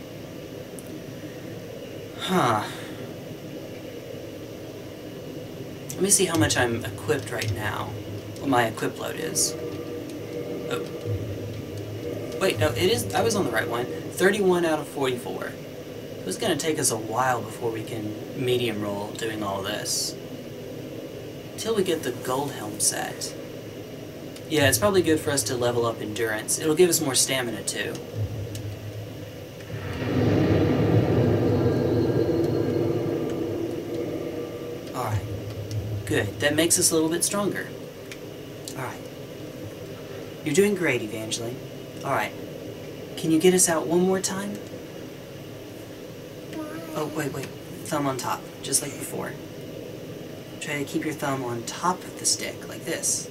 [SPEAKER 1] Huh. Let me see how much I'm equipped right now. What my equip load is. Oh. Wait, no, it is. I was on the right one. 31 out of 44. It's gonna take us a while before we can medium roll doing all this. Until we get the gold helm set. Yeah, it's probably good for us to level up endurance. It'll give us more stamina too. Alright. Good. That makes us a little bit stronger. Alright. You're doing great, Evangeline. Alright. Can you get us out one more time? Oh, wait, wait. Thumb on top, just like before. Try to keep your thumb on top of the stick, like this.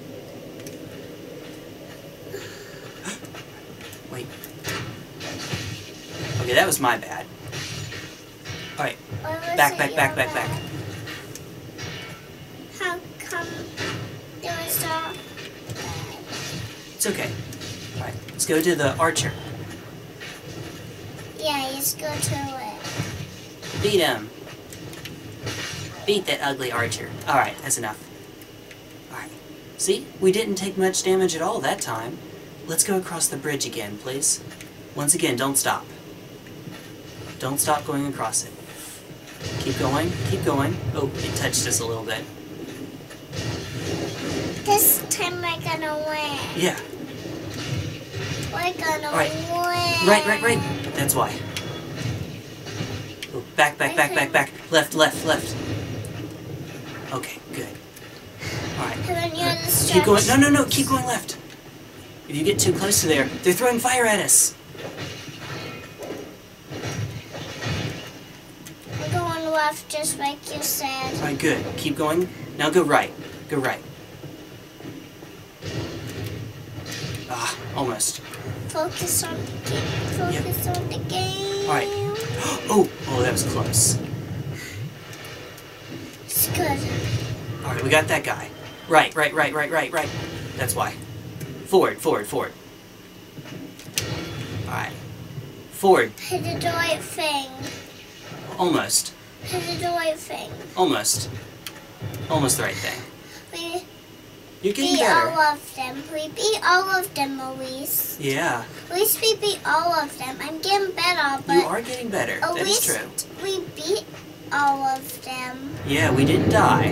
[SPEAKER 1] wait. Okay, that was my bad. Alright, back, back, back, back, back.
[SPEAKER 2] How come there was bad?
[SPEAKER 1] It's okay. Alright, let's go to the archer.
[SPEAKER 2] Yeah, let's go to it.
[SPEAKER 1] Beat him. Beat that ugly archer. Alright, that's enough. Alright. See? We didn't take much damage at all that time. Let's go across the bridge again, please. Once again, don't stop. Don't stop going across it. Keep going, keep going. Oh, it touched us a little bit.
[SPEAKER 2] This time we're gonna win.
[SPEAKER 1] Yeah,
[SPEAKER 2] We're gonna
[SPEAKER 1] Alright.
[SPEAKER 2] win.
[SPEAKER 1] right, right, right. That's why. Oh, back, back, back, back, back. Left, left, left. Okay, good. Alright.
[SPEAKER 2] And then you're the
[SPEAKER 1] Keep going. No, no, no. Keep going left. If you get too close to there, they're throwing fire at us.
[SPEAKER 2] We're going left just like you said.
[SPEAKER 1] All right, good. Keep going. Now go right. Go right. Ah, almost.
[SPEAKER 2] Focus on the game. Focus on the game.
[SPEAKER 1] All right. Oh, oh, that was close.
[SPEAKER 2] It's good.
[SPEAKER 1] All right, we got that guy. Right, right, right, right, right, right. That's why. Forward, forward, forward. All right. Forward.
[SPEAKER 2] Hit the right thing.
[SPEAKER 1] Almost.
[SPEAKER 2] Hit the right thing.
[SPEAKER 1] Almost. Almost the right thing.
[SPEAKER 2] We
[SPEAKER 1] You're getting
[SPEAKER 2] beat all of them. We beat all of them, Luis.
[SPEAKER 1] Yeah,
[SPEAKER 2] At least we beat all of them. I'm getting better, but
[SPEAKER 1] you are getting better.
[SPEAKER 2] at
[SPEAKER 1] That is
[SPEAKER 2] least
[SPEAKER 1] true.
[SPEAKER 2] we beat all of them.
[SPEAKER 1] Yeah, we didn't die.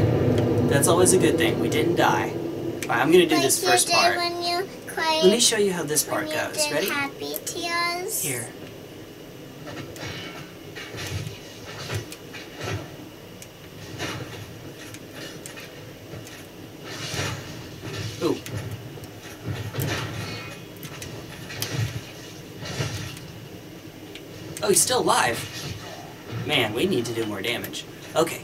[SPEAKER 1] That's always a good thing. We didn't die. I'm gonna do
[SPEAKER 2] like
[SPEAKER 1] this first part.
[SPEAKER 2] cried.
[SPEAKER 1] Let me show you how this
[SPEAKER 2] when
[SPEAKER 1] part
[SPEAKER 2] you
[SPEAKER 1] goes. Ready?
[SPEAKER 2] happy tears.
[SPEAKER 1] Here. Oh, he's still alive. Man, we need to do more damage. Okay.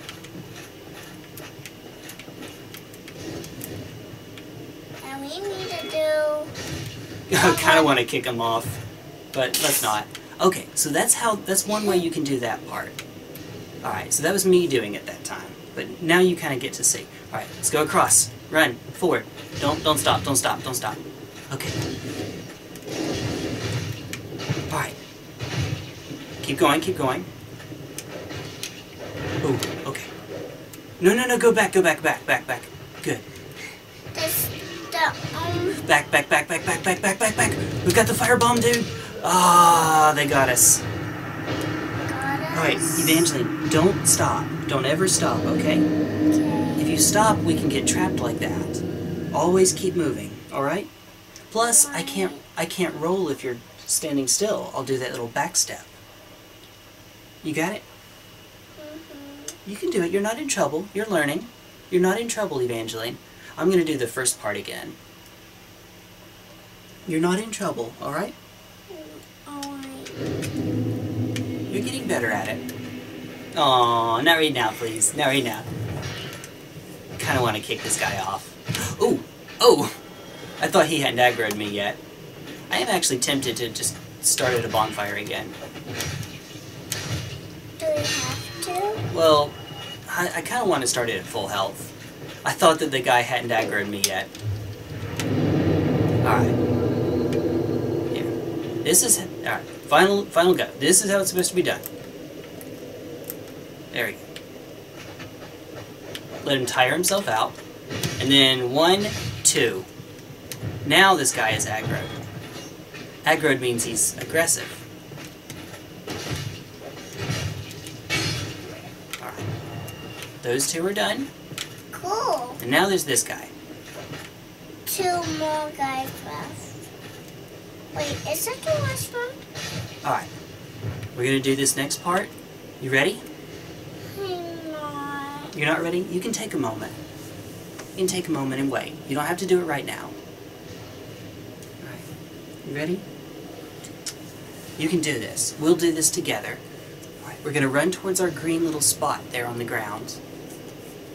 [SPEAKER 2] And we need to do.
[SPEAKER 1] I kind of want to kick him off, but let's not. Okay, so that's how that's one way you can do that part. Alright, so that was me doing it that time. But now you kinda get to see. Alright, let's go across. Run. Forward. Don't don't stop, don't stop, don't stop. Okay. Alright. Keep going, keep going. Oh, okay. No no no go back, go back, back, back, back. Good.
[SPEAKER 2] This the um
[SPEAKER 1] Back, back, back, back, back, back, back, back, back. We've got the firebomb, dude. Ah, they got us.
[SPEAKER 2] Got.
[SPEAKER 1] Alright, Evangeline, don't stop. Don't ever stop, okay?
[SPEAKER 2] Okay.
[SPEAKER 1] If you stop, we can get trapped like that. Always keep moving, alright? Plus, I can't I can't roll if you're standing still. I'll do that little back step. You got it?
[SPEAKER 2] Mhm.
[SPEAKER 1] You can do it. You're not in trouble. You're learning. You're not in trouble, Evangeline. I'm gonna do the first part again. You're not in trouble, alright?
[SPEAKER 2] Alright.
[SPEAKER 1] You're getting better at it. Aw, not right now, please. Not right now. Kind of want to kick this guy off. Oh, oh! I thought he hadn't aggroed me yet. I am actually tempted to just start at a bonfire again.
[SPEAKER 2] Do we have to?
[SPEAKER 1] Well, I, I kind of want to start it at full health. I thought that the guy hadn't aggroed me yet. Alright. Yeah. This is... Alright. Final, final go. This is how it's supposed to be done. There we go. Let him tire himself out. And then one, two. Now this guy is aggroed. Aggroed means he's aggressive. Alright. Those two are done.
[SPEAKER 2] Cool.
[SPEAKER 1] And now there's this guy.
[SPEAKER 2] Two more guys left. Wait, is that the last one?
[SPEAKER 1] Alright. We're gonna do this next part. You ready?
[SPEAKER 2] Not.
[SPEAKER 1] You're not ready? You can take a moment. You can take a moment and wait. You don't have to do it right now. Alright. You ready? You can do this. We'll do this together. Alright, we're gonna run towards our green little spot there on the ground.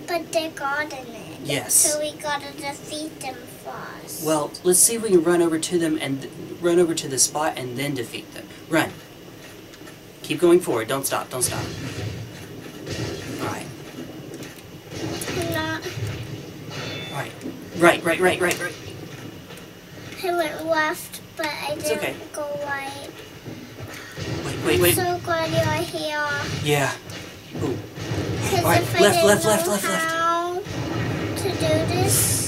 [SPEAKER 2] But they're in it.
[SPEAKER 1] Yes.
[SPEAKER 2] So we gotta defeat them first.
[SPEAKER 1] Well, let's see if we can run over to them and run over to the spot and then defeat them. Run. Keep going forward. Don't stop. Don't stop. Alright.
[SPEAKER 2] Not.
[SPEAKER 1] Alright. Right, right, right, right, right.
[SPEAKER 2] I went left, but I didn't
[SPEAKER 1] okay.
[SPEAKER 2] go right.
[SPEAKER 1] Wait, wait, wait.
[SPEAKER 2] I'm so glad you're here.
[SPEAKER 1] Yeah. Ooh. Alright,
[SPEAKER 2] if I
[SPEAKER 1] left, left, left, left, left.
[SPEAKER 2] to do this,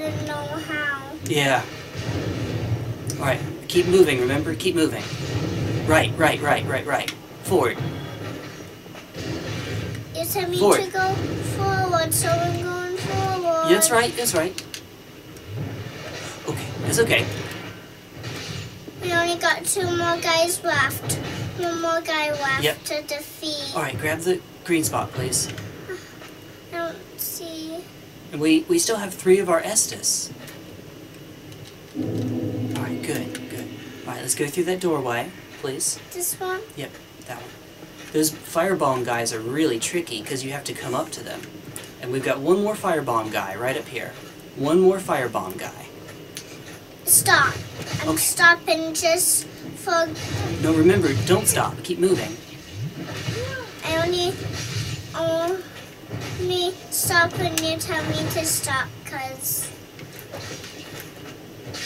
[SPEAKER 2] wouldn't know how.
[SPEAKER 1] Yeah. Alright. Keep moving, remember? Keep moving. Right, right, right, right, right. Forward.
[SPEAKER 2] You said me
[SPEAKER 1] Forward.
[SPEAKER 2] to go forward, so I'm going forward.
[SPEAKER 1] That's right, that's right. Okay, it's okay.
[SPEAKER 2] We only got two more guys left. One more guy left
[SPEAKER 1] Yep.
[SPEAKER 2] to defeat.
[SPEAKER 1] Alright, grab the green spot, please.
[SPEAKER 2] I don't see.
[SPEAKER 1] And we, we still have three of our Estus. Alright, good, good. Alright, let's go through that doorway, please.
[SPEAKER 2] This one?
[SPEAKER 1] Yep, that one. Those firebomb guys are really tricky because you have to come up to them. And we've got one more firebomb guy right up here. One more firebomb guy.
[SPEAKER 2] Stop. I'm
[SPEAKER 1] Okay.
[SPEAKER 2] stopping just for.
[SPEAKER 1] No, remember, don't stop. Keep moving.
[SPEAKER 2] I only. Um, Only stop when you tell me to stop, because.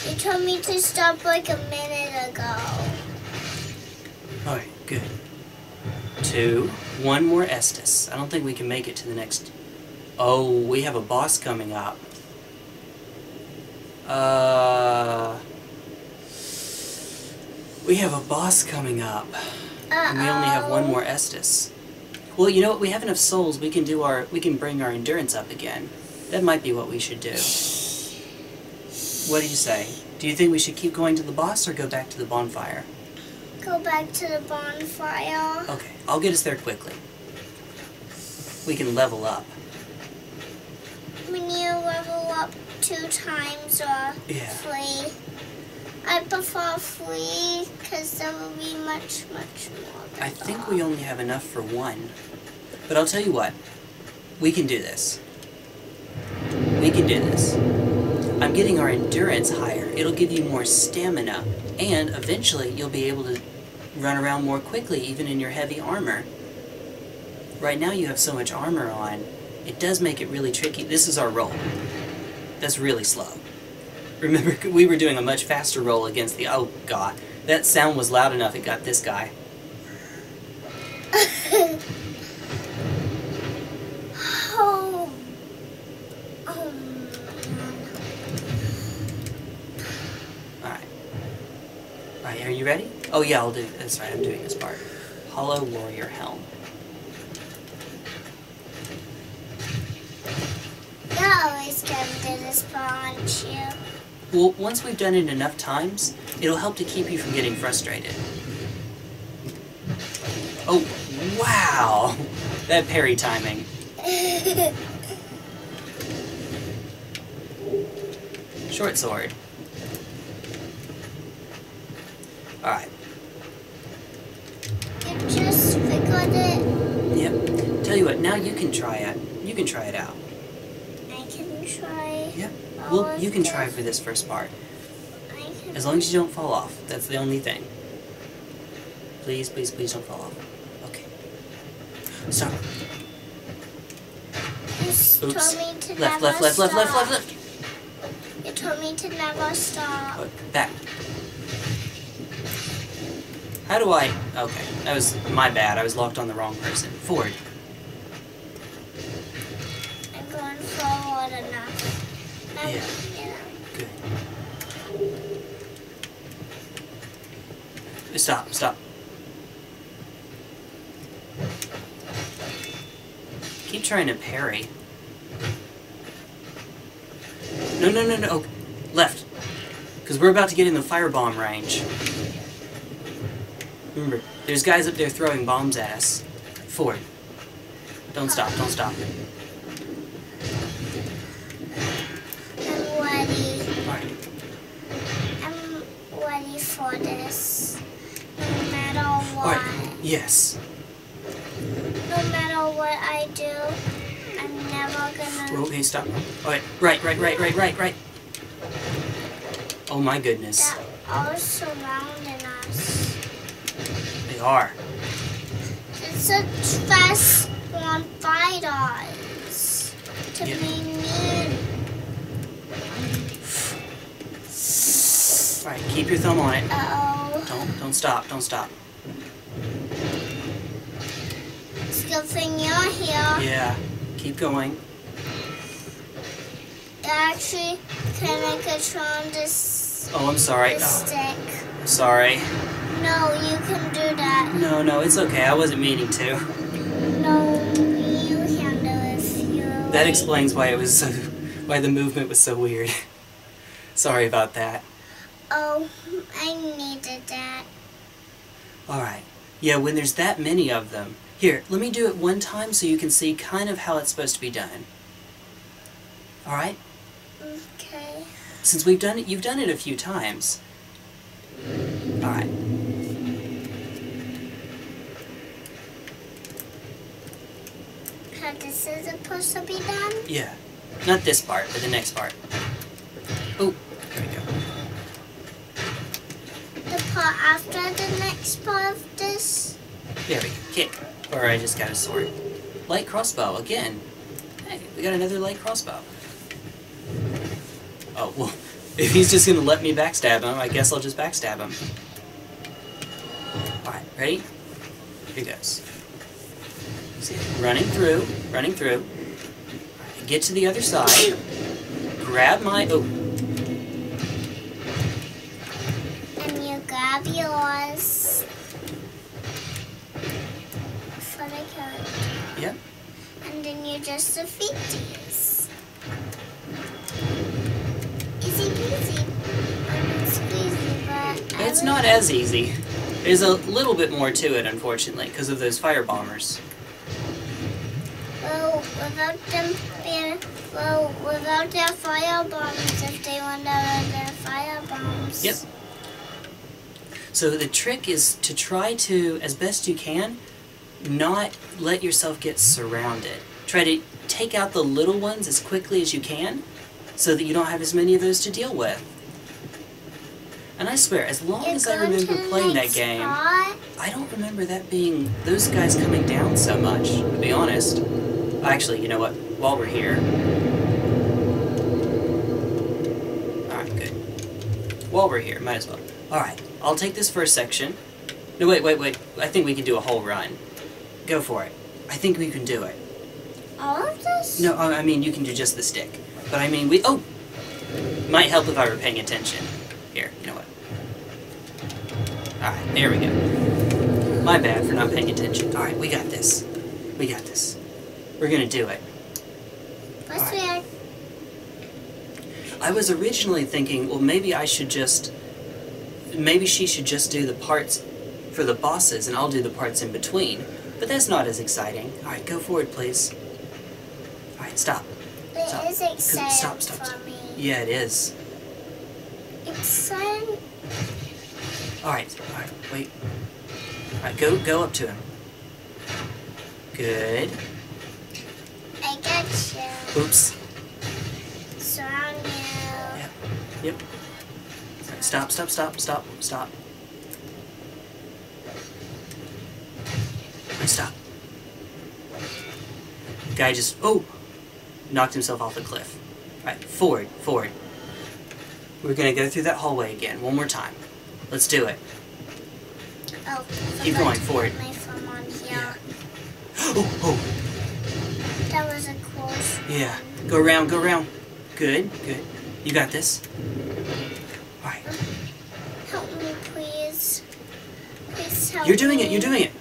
[SPEAKER 2] You told me to stop like a minute ago.
[SPEAKER 1] Alright, good. Two. One more Estus. I don't think we can make it to the next... Oh, we have a boss coming up. Uh... We have a boss coming up. And we only have one more Estus. Well, you know what? We have enough souls. We can do our... We can bring our endurance up again. That might be what we should do. What do you say? Do you think we should keep going to the boss or go back to the bonfire?
[SPEAKER 2] Go back to the bonfire.
[SPEAKER 1] Okay, I'll get us there quickly. We can level up.
[SPEAKER 2] When you level up two times or
[SPEAKER 1] Yeah.
[SPEAKER 2] three. I prefer three because that will be much, much more.
[SPEAKER 1] I think we only have enough for one. But I'll tell you what, we can do this. We can do this. I'm getting our endurance higher. It'll give you more stamina, and eventually you'll be able to run around more quickly, even in your heavy armor. Right now you have so much armor on, it does make it really tricky. This is our roll. That's really slow. Remember, we were doing a much faster roll against the... Oh, God. That sound was loud enough, it got this guy.
[SPEAKER 2] oh. Oh, man.
[SPEAKER 1] Um, Alright. Alright, are you ready? Oh yeah, I'll do that's right, I'm doing this part. Hollow Warrior Helm.
[SPEAKER 2] You're always gonna do this part, aren't you?
[SPEAKER 1] Well, once we've done it enough times, it'll help to keep you from getting frustrated. Oh, wow! That parry timing. Short sword. Alright,
[SPEAKER 2] you just figured it.
[SPEAKER 1] yep. Tell you what, now you can try it. You can try it out.
[SPEAKER 2] I can try.
[SPEAKER 1] Yep. Well, you can try for this first part.
[SPEAKER 2] I can.
[SPEAKER 1] As long as you don't fall off. That's the only thing. Please, please, please don't fall off. Okay. Stop.
[SPEAKER 2] You s-
[SPEAKER 1] Oops. Left, left, left, left, left, left, left.
[SPEAKER 2] Told me to never stop.
[SPEAKER 1] Oh, back. How do I... Okay, that was my bad. I was locked on the wrong person. Forward.
[SPEAKER 2] I'm going forward enough. I'm,
[SPEAKER 1] Yeah.
[SPEAKER 2] you know.
[SPEAKER 1] Good. Stop, stop. Keep trying to parry. No, no, no, no. Oh, left. Because we're about to get in the firebomb range. Remember, there's guys up there throwing bombs at us. Forward. Don't stop, don't stop.
[SPEAKER 2] I'm ready. I'm ready for this. No matter what.
[SPEAKER 1] Alright. Yes.
[SPEAKER 2] No matter what I do, I'm never gonna.
[SPEAKER 1] Hey, stop. Alright, right, right, right, right, right, right. Oh my goodness.
[SPEAKER 2] That all surrounding us.
[SPEAKER 1] They are.
[SPEAKER 2] It's such fast one fighters to
[SPEAKER 1] Yeah.
[SPEAKER 2] be mean.
[SPEAKER 1] Alright, keep your thumb on it.
[SPEAKER 2] Uh oh.
[SPEAKER 1] Don't, don't stop, don't stop.
[SPEAKER 2] It's a good thing you're here.
[SPEAKER 1] Yeah, keep going.
[SPEAKER 2] Actually can control this,
[SPEAKER 1] Oh, I'm sorry. Oh,
[SPEAKER 2] stick.
[SPEAKER 1] sorry.
[SPEAKER 2] No, you can do that.
[SPEAKER 1] No, no, it's okay. I wasn't meaning to.
[SPEAKER 2] No, you can do it.
[SPEAKER 1] That explains why it was so, why the movement was so weird. sorry about that.
[SPEAKER 2] Oh, I needed that.
[SPEAKER 1] Alright. Yeah, when there's that many of them. Here, let me do it one time so you can see kind of how it's supposed to be done. Alright?
[SPEAKER 2] Okay.
[SPEAKER 1] Since we've done it, you've done it a few times. Alright.
[SPEAKER 2] How this is supposed to be done?
[SPEAKER 1] Yeah. Not this part, but the next part. Oh, there we go.
[SPEAKER 2] The part after the next part of this?
[SPEAKER 1] There we go. Kick. Or I just got a sword. Light crossbow, again. Hey, we got another light crossbow. Oh, well, if he's just gonna let me backstab him, I guess I'll just backstab him. Alright, ready? Here goes. See, running through, running through. Get to the other side. Grab my. Oh,
[SPEAKER 2] I
[SPEAKER 1] It's as easy. There's a little bit more to it, unfortunately, because of those fire bombers.
[SPEAKER 2] Well, without them being, well, without their fire bombs, if they went out of their fire bombs.
[SPEAKER 1] Yep. So the trick is to try to, as best you can, not let yourself get surrounded. Try to take out the little ones as quickly as you can, so that you don't have as many of those to deal with. And I swear, as long
[SPEAKER 2] You're
[SPEAKER 1] as I remember playing that game,
[SPEAKER 2] spot?
[SPEAKER 1] I don't remember that being those guys coming down so much, to be honest. Actually, you know what? While we're here. Alright, good. While we're here, might as well. Alright, I'll take this first section. No, wait, wait, wait. I think we can do a whole run. Go for it. I think we can do it.
[SPEAKER 2] All of this?
[SPEAKER 1] No, I I mean, you can do just the stick. But I mean, we. Oh! Might help if I were paying attention. Here, you know what? Alright, there we go. My bad for not paying attention. Alright, we got this. We got this. We're gonna do it.
[SPEAKER 2] What's weird?
[SPEAKER 1] I was originally thinking, well, maybe I should just. Maybe she should just do the parts for the bosses and I'll do the parts in between. But that's not as exciting. Alright, go forward, please. Alright, stop.
[SPEAKER 2] It
[SPEAKER 1] Stop.
[SPEAKER 2] is exciting
[SPEAKER 1] Stop, stop,
[SPEAKER 2] for
[SPEAKER 1] stop.
[SPEAKER 2] me.
[SPEAKER 1] Yeah, it is.
[SPEAKER 2] Exciting.
[SPEAKER 1] Alright, alright, wait. Alright, go go up to him. Good.
[SPEAKER 2] I got you.
[SPEAKER 1] Oops.
[SPEAKER 2] Surround you.
[SPEAKER 1] Yep. Yep. Alright, Stop, stop, stop, stop, stop. Alright, stop. Guy just oh knocked himself off the cliff. Alright, forward, forward. We're gonna go through that hallway again, one more time. Let's do it.
[SPEAKER 2] Oh,
[SPEAKER 1] Keep going,
[SPEAKER 2] for
[SPEAKER 1] forward.
[SPEAKER 2] put My phone on here.
[SPEAKER 1] Yeah. Oh, oh,
[SPEAKER 2] That was a close.
[SPEAKER 1] Yeah. Go around, go around. Good, good. You got this. Alright.
[SPEAKER 2] Help me, please. Please help
[SPEAKER 1] You're doing
[SPEAKER 2] me.
[SPEAKER 1] it, you're doing it.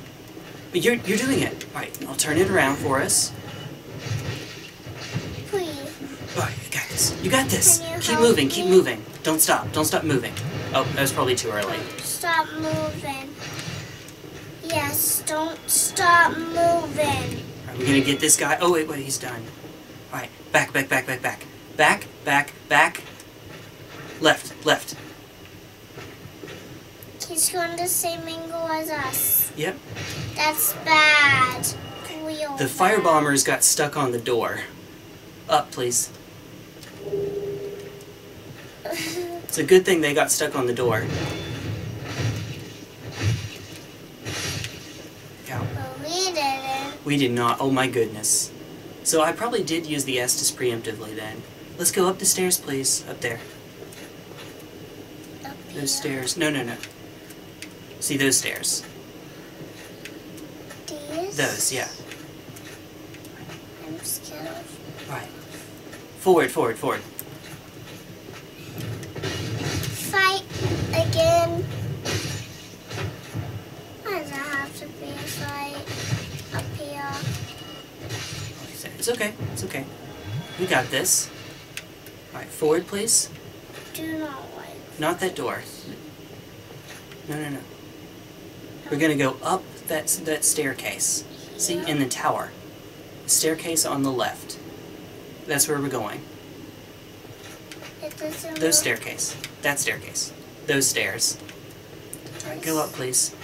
[SPEAKER 1] But you're you're doing it. Alright, I'll turn it around for us.
[SPEAKER 2] Please.
[SPEAKER 1] Alright, you got this. You got this.
[SPEAKER 2] You
[SPEAKER 1] Keep moving, keep moving. Don't stop. Don't stop moving. Oh, that was probably too early.
[SPEAKER 2] Stop moving. Yes, don't stop moving.
[SPEAKER 1] We're gonna get this guy. Oh wait, wait, he's done. Alright, back, back, back, back, back. Back, back, back. Left, left.
[SPEAKER 2] He's going the same angle as us.
[SPEAKER 1] Yep.
[SPEAKER 2] That's bad. Real
[SPEAKER 1] The firebombers got stuck on the door. Up, please. It's a good thing they got stuck on the door. Yeah,
[SPEAKER 2] But we didn't.
[SPEAKER 1] we did not. Oh my goodness. So I probably did use the Estus preemptively then. Let's go up the stairs, please. Up there.
[SPEAKER 2] Up.
[SPEAKER 1] Those stairs. No, no, no. See those stairs?
[SPEAKER 2] These?
[SPEAKER 1] Those, yeah.
[SPEAKER 2] I'm scared of.
[SPEAKER 1] Right. Forward, forward, forward.
[SPEAKER 2] Fight again. Why does it have to be a fight up here?
[SPEAKER 1] It's okay. It's okay. We got this. Alright, forward, please.
[SPEAKER 2] Do not like.
[SPEAKER 1] Not that door. No, no, no. We're gonna go up that that staircase. See, in the tower. Staircase on the left. That's where we're going. Those staircase. That staircase. Those stairs. Alright, go up, please.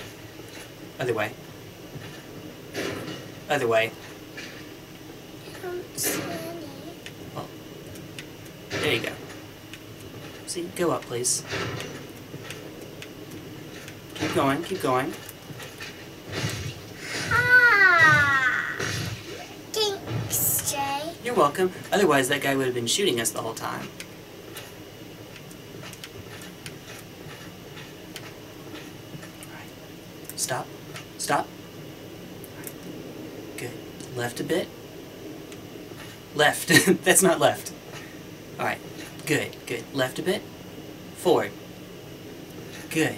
[SPEAKER 1] Other way. Other way.
[SPEAKER 2] Don't.
[SPEAKER 1] There you go. See, go up, please. Keep going, keep going.
[SPEAKER 2] Ah! Thanks, Jay.
[SPEAKER 1] You're welcome. Otherwise, that guy would have been shooting us the whole time. Alright. Stop. Stop. Good. Left a bit. Left. That's not left. Alright. Good, good. Left a bit. Forward. Good.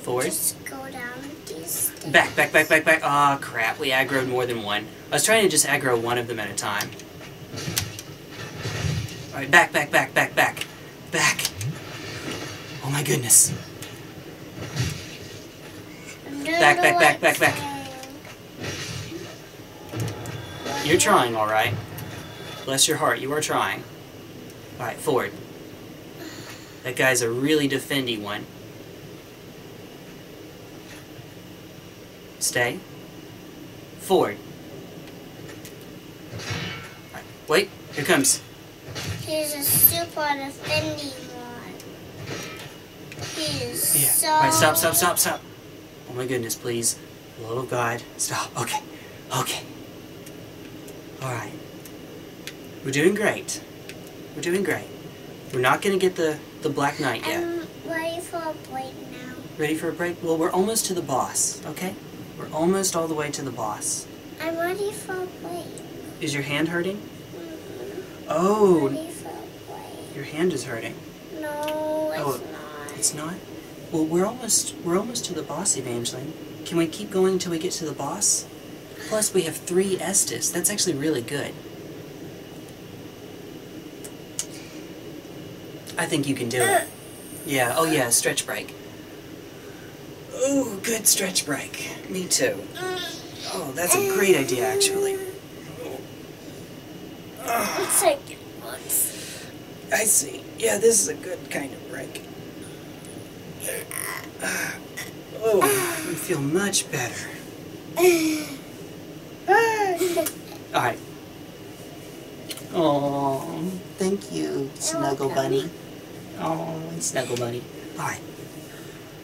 [SPEAKER 1] Forward.
[SPEAKER 2] Just go down these stairs.
[SPEAKER 1] Back, back, back, back, back. Aw, crap. We aggroed more than one. I was trying to just aggro one of them at a time. Alright, back, back, back, back, back. Back. Oh my goodness. Back, back, back, back, back.
[SPEAKER 2] thing.
[SPEAKER 1] You're trying, alright. Bless your heart, you are trying. Alright, forward. That guy's a really defendy one. Stay. Forward. Alright, wait, here comes.
[SPEAKER 2] He's a super defending one. is
[SPEAKER 1] Yeah.
[SPEAKER 2] so.
[SPEAKER 1] All right, stop, stop, stop, stop. Oh my goodness, please. Little God. Stop. Okay. Okay. All right. We're doing great. We're doing great. We're not going to get the, the Black Knight yet.
[SPEAKER 2] I'm ready for a break now.
[SPEAKER 1] Ready for a break? Well, we're almost to the boss, okay? We're almost all the way to the boss.
[SPEAKER 2] I'm ready for a break.
[SPEAKER 1] Is your hand hurting?
[SPEAKER 2] Mm-hmm.
[SPEAKER 1] Oh,
[SPEAKER 2] Ready for a break.
[SPEAKER 1] your hand is hurting.
[SPEAKER 2] No, it's
[SPEAKER 1] Oh,
[SPEAKER 2] not.
[SPEAKER 1] It's not? Well, we're almost we're almost to the boss, Evangeline. Can we keep going until we get to the boss? Plus, we have three Estus. That's actually really good. I think you can do it. Yeah. Oh, yeah. Stretch break. Oh, good stretch break. Me too. Oh, that's a great idea, actually.
[SPEAKER 2] It's like it looks.
[SPEAKER 1] I see. Yeah, this is a good kind of break. Oh, I feel much better. All right. Oh, thank you, Snuggle
[SPEAKER 2] welcome.
[SPEAKER 1] Bunny. Oh, Snuggle Bunny. All right.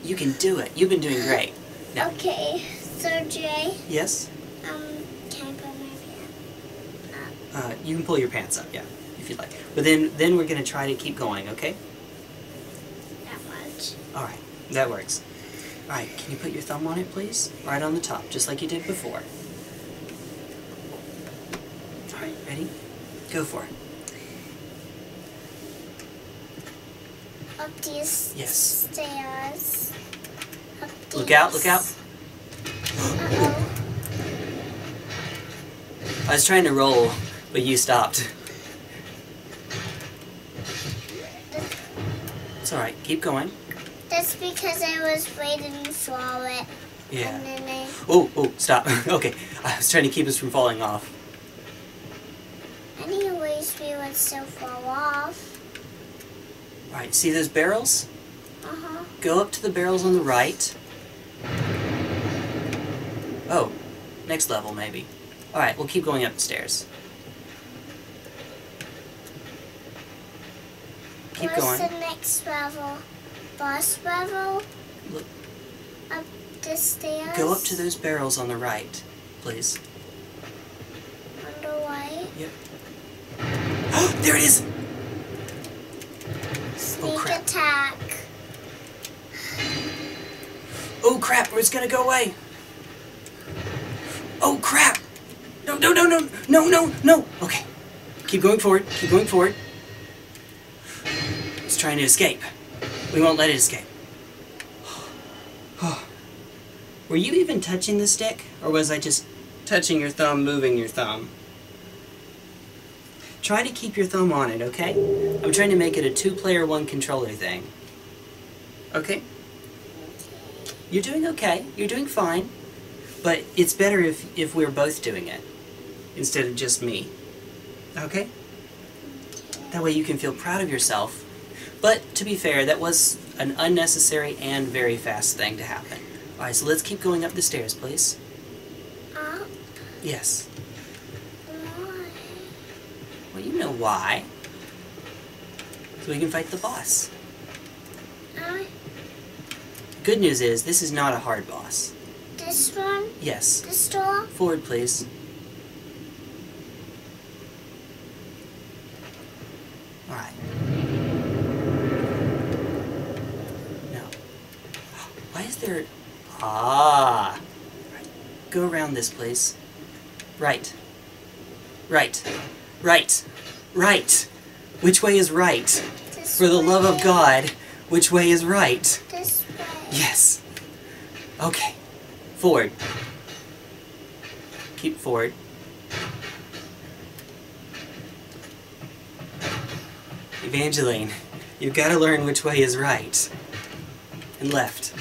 [SPEAKER 1] You can do it. You've been doing great. Now,
[SPEAKER 2] Okay, so Jay,
[SPEAKER 1] yes?
[SPEAKER 2] um, can I put my pants
[SPEAKER 1] Uh, you can pull your pants up, yeah, if you'd like. But then, then we're gonna try to keep going, okay?
[SPEAKER 2] that much?
[SPEAKER 1] All right, that works. All right, can you put your thumb on it, please? Right on the top, just like you did before. Right, ready? Go for it.
[SPEAKER 2] Up these
[SPEAKER 1] Yes.
[SPEAKER 2] stairs. Up
[SPEAKER 1] Look out, look out.
[SPEAKER 2] Uh-oh.
[SPEAKER 1] I was trying to roll, but you stopped. It's all right. Keep going.
[SPEAKER 2] That's because I was waiting for it.
[SPEAKER 1] Yeah.
[SPEAKER 2] I.
[SPEAKER 1] Oh, oh, stop. okay, I was trying to keep us from falling off.
[SPEAKER 2] We would still fall off.
[SPEAKER 1] All right. See those barrels?
[SPEAKER 2] Uh huh.
[SPEAKER 1] Go up to the barrels on the right. Oh, next level maybe. All right, we'll keep going up the stairs. Keep
[SPEAKER 2] What's
[SPEAKER 1] going.
[SPEAKER 2] the next level? Boss level?
[SPEAKER 1] Look.
[SPEAKER 2] Up the stairs?
[SPEAKER 1] Go up to those barrels on the right, please.
[SPEAKER 2] On the right?
[SPEAKER 1] Yep. there it is.
[SPEAKER 2] Oh, Sneak
[SPEAKER 1] crap.
[SPEAKER 2] attack.
[SPEAKER 1] Oh crap! It's gonna go away. Oh crap! No! No! No! No! No! No! No! Okay. Keep going forward. Keep going forward. It's trying to escape. We won't let it escape. Were you even touching the stick, or was I just touching your thumb, moving your thumb? Try to keep your thumb on it, okay? I'm trying to make it a two-player, one controller thing. Okay? You're doing okay. You're doing fine. But it's better if, if we're both doing it instead of just me. Okay? That way you can feel proud of yourself. But to be fair, that was an unnecessary and very fast thing to happen. Alright, so let's keep going up the stairs, please.
[SPEAKER 2] Up.
[SPEAKER 1] Yes. You know why. So we can fight the boss.
[SPEAKER 2] I,
[SPEAKER 1] Good news is, this is not a hard boss.
[SPEAKER 2] this one?
[SPEAKER 1] Yes.
[SPEAKER 2] This door?
[SPEAKER 1] Forward, please. Alright. No. Why is there... Ah! Right. Go around this, place. Right. Right. Right. Right. Which way is right?
[SPEAKER 2] This
[SPEAKER 1] For the love of. God, which way is right?
[SPEAKER 2] This way.
[SPEAKER 1] Yes. Okay. Forward. Keep forward. Evangeline, you've got to learn which way is right. And left.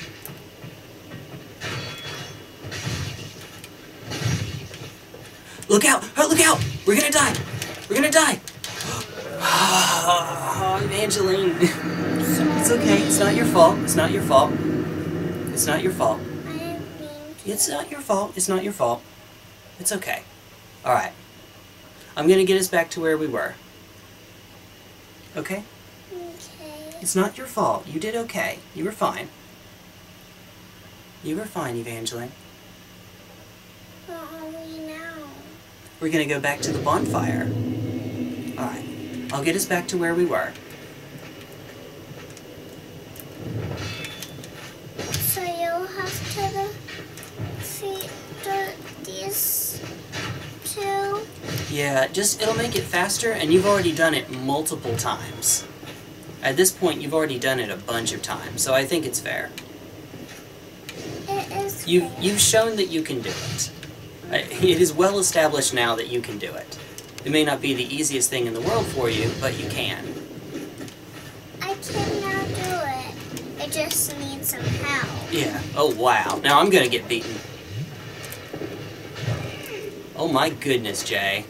[SPEAKER 1] Look out! Oh, look out! We're gonna die! We're gonna die! Oh, Evangeline. It's okay. It's not your fault. It's not your fault. It's not your fault.
[SPEAKER 2] I didn't mean to.
[SPEAKER 1] It's not your fault. It's not your fault. It's okay. Alright. I'm gonna get us back to where we were. Okay?
[SPEAKER 2] Okay.
[SPEAKER 1] It's not your fault. You did okay. You were fine. You were fine, Evangeline.
[SPEAKER 2] What are we now?
[SPEAKER 1] We're gonna go back to the bonfire. Alright. I'll get us back to where we were.
[SPEAKER 2] So you'll have to feed the, these two.
[SPEAKER 1] Yeah, just it'll make it faster, and you've already done it multiple times. At this point, you've already done it a bunch of times, so I think it's fair.
[SPEAKER 2] It is.
[SPEAKER 1] You
[SPEAKER 2] fair.
[SPEAKER 1] you've shown that you can do it. It is well established now that you can do it. It may not be the easiest thing in the world for you, but you can.
[SPEAKER 2] I can now do it. It just needs some help.
[SPEAKER 1] Yeah. Oh wow. Now I'm gonna get beaten. Oh my goodness, Jay.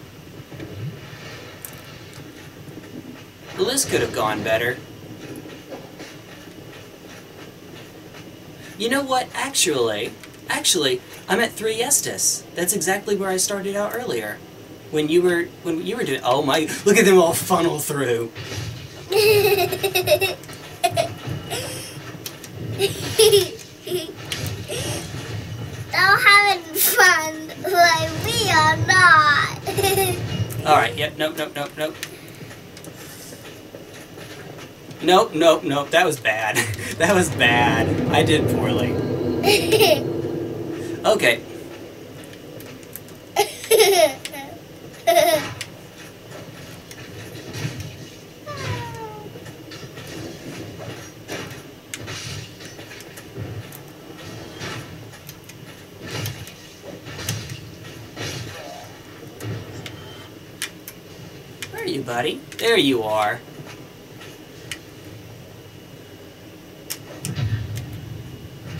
[SPEAKER 1] Well, this could have gone better. You know what? Actually, actually, I'm at three Estus. That's exactly where I started out earlier. When you were when you were doing. Oh my! Look at them all funnel through.
[SPEAKER 2] They're having fun like are not.
[SPEAKER 1] All right. Yep. Nope. Nope. Nope. Nope. Nope. Nope. Nope. That was bad. that was bad. I did poorly. Okay. buddy? There you are.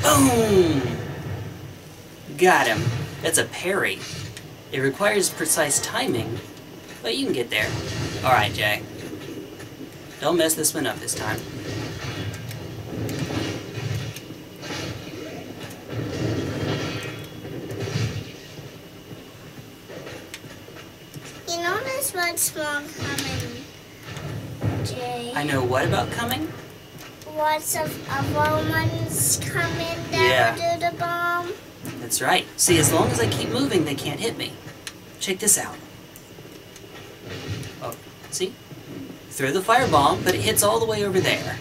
[SPEAKER 1] Boom! Got him. That's a parry. It requires precise timing, but you can get there. Alright, Jay. Don't mess this one up this time.
[SPEAKER 2] you one small coming, Jay.
[SPEAKER 1] I know what about coming?
[SPEAKER 2] Lots of ones coming
[SPEAKER 1] Yeah.
[SPEAKER 2] to the bomb.
[SPEAKER 1] That's right. See, as long as I keep moving, they can't hit me. Check this out. Oh, see? Throw the firebomb, but it hits all the way over there.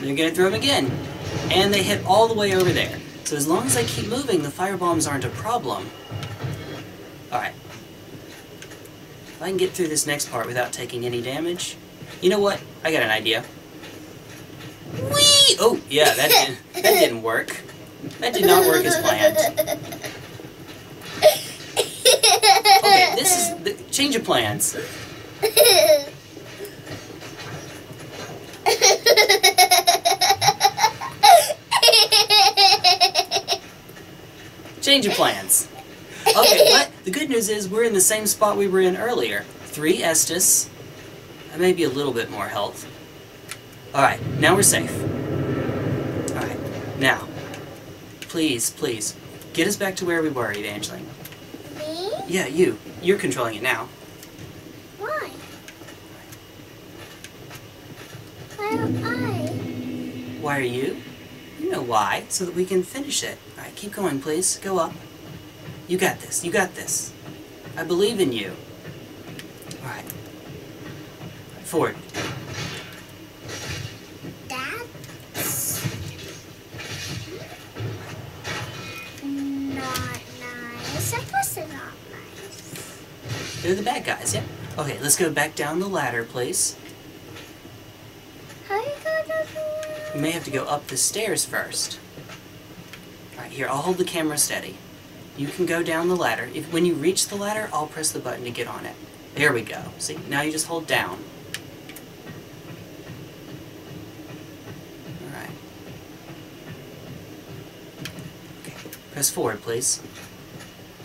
[SPEAKER 1] They're gonna throw them again. And they hit all the way over there. So as long as I keep moving, the firebombs aren't a problem. Alright. If I can get through this next part without taking any damage. You know what? I got an idea. Whee! Oh, yeah, that didn't, that didn't work. That did not work as planned. Okay, this is the change of plans. Change of plans. Okay, but the good news is we're in the same spot we were in earlier. Three Estus. And maybe a little bit more health. Alright, now we're safe. Alright, now. Please, please. Get us back to where we were, Evangeline.
[SPEAKER 2] Me?
[SPEAKER 1] Yeah, you. You're controlling it now.
[SPEAKER 2] Why? Why am I?
[SPEAKER 1] Why are you? You know why, so that we can finish it. Alright, keep going, please. Go up. You got this. You got this. I believe in you. Alright. Forward.
[SPEAKER 2] That's not nice. Of course it's not nice.
[SPEAKER 1] They're the bad guys, yeah? Okay, let's go back down the ladder, please.
[SPEAKER 2] How you gonna do
[SPEAKER 1] We may have to go up the stairs first. Alright, here, I'll hold the camera steady. You can go down the ladder. If When you reach the ladder, I'll press the button to get on it. There we go. See, now you just hold down. Alright. Okay, press forward, please.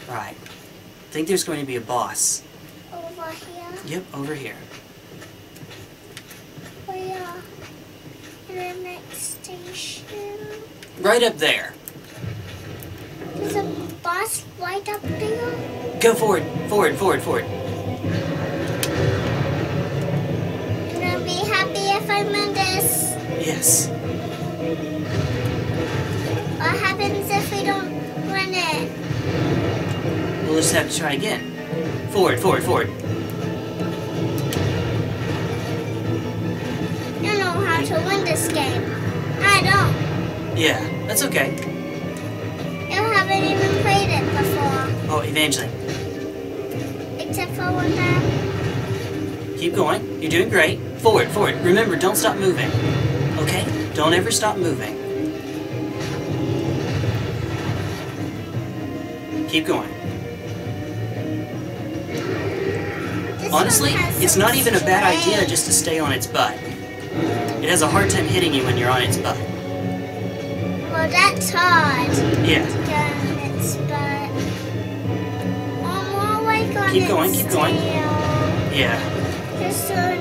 [SPEAKER 1] Alright. I think there's going to be a boss.
[SPEAKER 2] over here?
[SPEAKER 1] Yep, over here.
[SPEAKER 2] Where? In the next station?
[SPEAKER 1] Right up there.
[SPEAKER 2] There's a bus right up there?
[SPEAKER 1] Go forward, forward, forward, forward.
[SPEAKER 2] And I'll be happy if I'm in
[SPEAKER 1] Yes.
[SPEAKER 2] What happens if we don't win it?
[SPEAKER 1] We'll just have to try again. Forward, forward, forward.
[SPEAKER 2] You know how to win this game. I don't.
[SPEAKER 1] Yeah, that's okay.
[SPEAKER 2] Even played it before.
[SPEAKER 1] Oh, Evangeline,
[SPEAKER 2] Except for one time.
[SPEAKER 1] keep going. You're doing great. Forward, forward. Remember, don't stop moving. Okay? Don't ever stop moving. Keep going.
[SPEAKER 2] This
[SPEAKER 1] Honestly, it's not even a bad idea just to stay on its butt. It has a hard time hitting you when you're on its butt.
[SPEAKER 2] Well, that's hard.
[SPEAKER 1] Yeah.
[SPEAKER 2] More like
[SPEAKER 1] Keep going, keep going. Yeah.
[SPEAKER 2] Just on.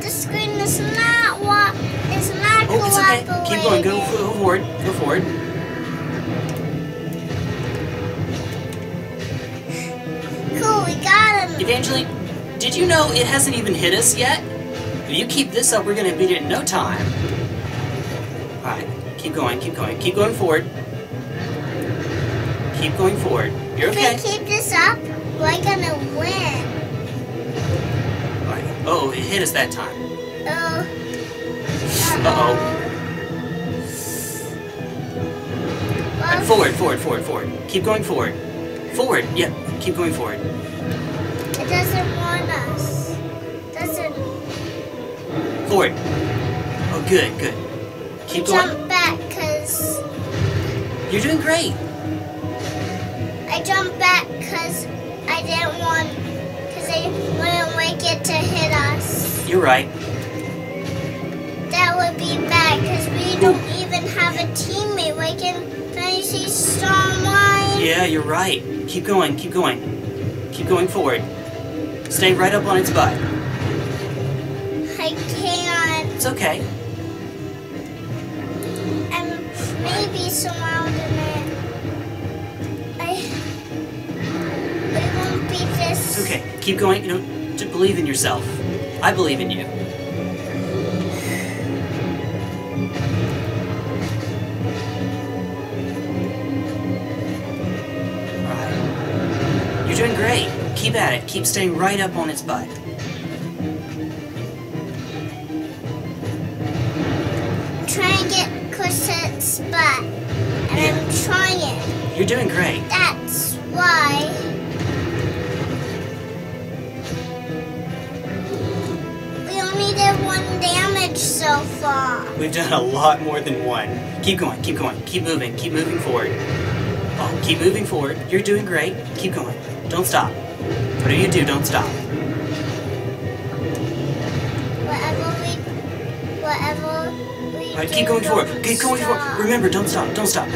[SPEAKER 2] The screen is not what is not
[SPEAKER 1] Oh, it's okay. Keep going. Go, go forward. Go forward.
[SPEAKER 2] Cool, we got him.
[SPEAKER 1] Evangeline, did you know it hasn't even hit us yet? If you keep this up, we're gonna beat it in no time. Alright, keep going, keep going, keep going forward. Keep going forward. You're
[SPEAKER 2] If
[SPEAKER 1] okay.
[SPEAKER 2] we keep this up, we're gonna win.
[SPEAKER 1] Alright. Oh, it hit us that time.
[SPEAKER 2] Oh.
[SPEAKER 1] Uh-oh.
[SPEAKER 2] Well,
[SPEAKER 1] Alright, forward, forward, forward, forward. Keep going forward. Forward, yep, keep going forward.
[SPEAKER 2] it doesn't want us. Doesn't.
[SPEAKER 1] Forward. Oh, good, good. Keep going.
[SPEAKER 2] jump back because
[SPEAKER 1] You're doing great.
[SPEAKER 2] I jumped back because I didn't want because I wouldn't like it to hit us.
[SPEAKER 1] You're right.
[SPEAKER 2] That would be bad because we don't even have a teammate. We can finish someone.
[SPEAKER 1] Yeah, you're right. Keep going, keep going. Keep going forward. Stay right up on its butt.
[SPEAKER 2] I can't.
[SPEAKER 1] It's okay.
[SPEAKER 2] Surrounding it. I. We won't be this.
[SPEAKER 1] It's okay. Keep going. You know, to believe in yourself. I believe in you. Alright. You're doing great. Keep at it. Keep staying right up on its butt.
[SPEAKER 2] Try and get Cosette's butt. And I'm trying.
[SPEAKER 1] You're doing great.
[SPEAKER 2] That's why. We only did one damage so far.
[SPEAKER 1] We've done a lot more than one. Keep going, keep going, keep moving, keep moving forward. Oh, keep moving forward. You're doing great. Keep going. Don't stop. Whatever you do, don't stop.
[SPEAKER 2] Whatever we, whatever we
[SPEAKER 1] All right, keep going forward. Keep going forward. Remember, don't stop. Don't stop.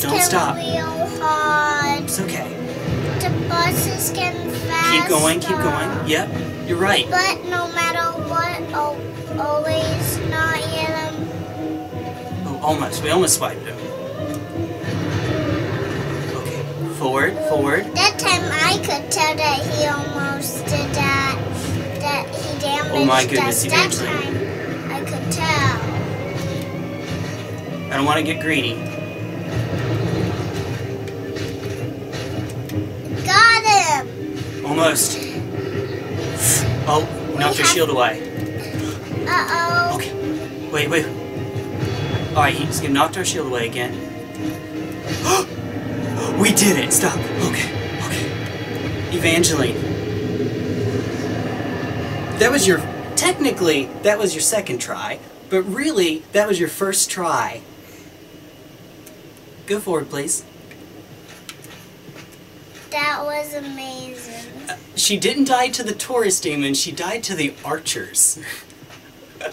[SPEAKER 1] Don't stop. It's okay.
[SPEAKER 2] The bus is getting faster.
[SPEAKER 1] Keep going, keep going. Yep, you're right.
[SPEAKER 2] But no matter what, I'll always not hit him.
[SPEAKER 1] Um, oh, almost. We almost swiped him. Okay. Forward, forward.
[SPEAKER 2] That time I could tell that he almost did that. That he damaged
[SPEAKER 1] Oh my goodness,
[SPEAKER 2] us. That time I
[SPEAKER 1] don't want to get greedy.
[SPEAKER 2] Got him.
[SPEAKER 1] Almost. Oh, knocked your shield away.
[SPEAKER 2] Uh oh.
[SPEAKER 1] Okay. Wait, wait. Alright, he's gonna knocked our shield away again. we did it! Stop. Okay, okay. Evangeline. That was your. Technically, that was your second try, but really, that was your first try. Go forward, please.
[SPEAKER 2] That was amazing.
[SPEAKER 1] She didn't die to the Taurus demon, she died to the archers.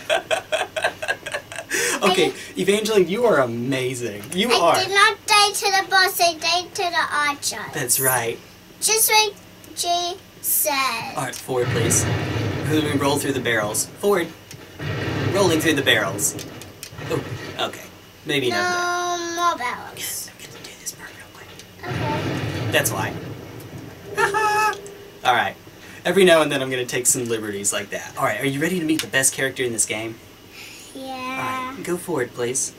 [SPEAKER 1] okay, Evangeline, you are amazing. You
[SPEAKER 2] I
[SPEAKER 1] are.
[SPEAKER 2] did not die to the boss. I died to the archer.
[SPEAKER 1] That's right.
[SPEAKER 2] Just like Jay said.
[SPEAKER 1] Alright, forward, please. We roll through the barrels. Forward. Rolling through the barrels. Oh, okay. Maybe not.
[SPEAKER 2] no more
[SPEAKER 1] Yes. I'm gonna do this part real quick.
[SPEAKER 2] Okay.
[SPEAKER 1] That's why. Alright. Every now and then I'm going to take some liberties like that. Alright, are you ready to meet the best character in this game?
[SPEAKER 2] Yeah.
[SPEAKER 1] Alright, go forward, please.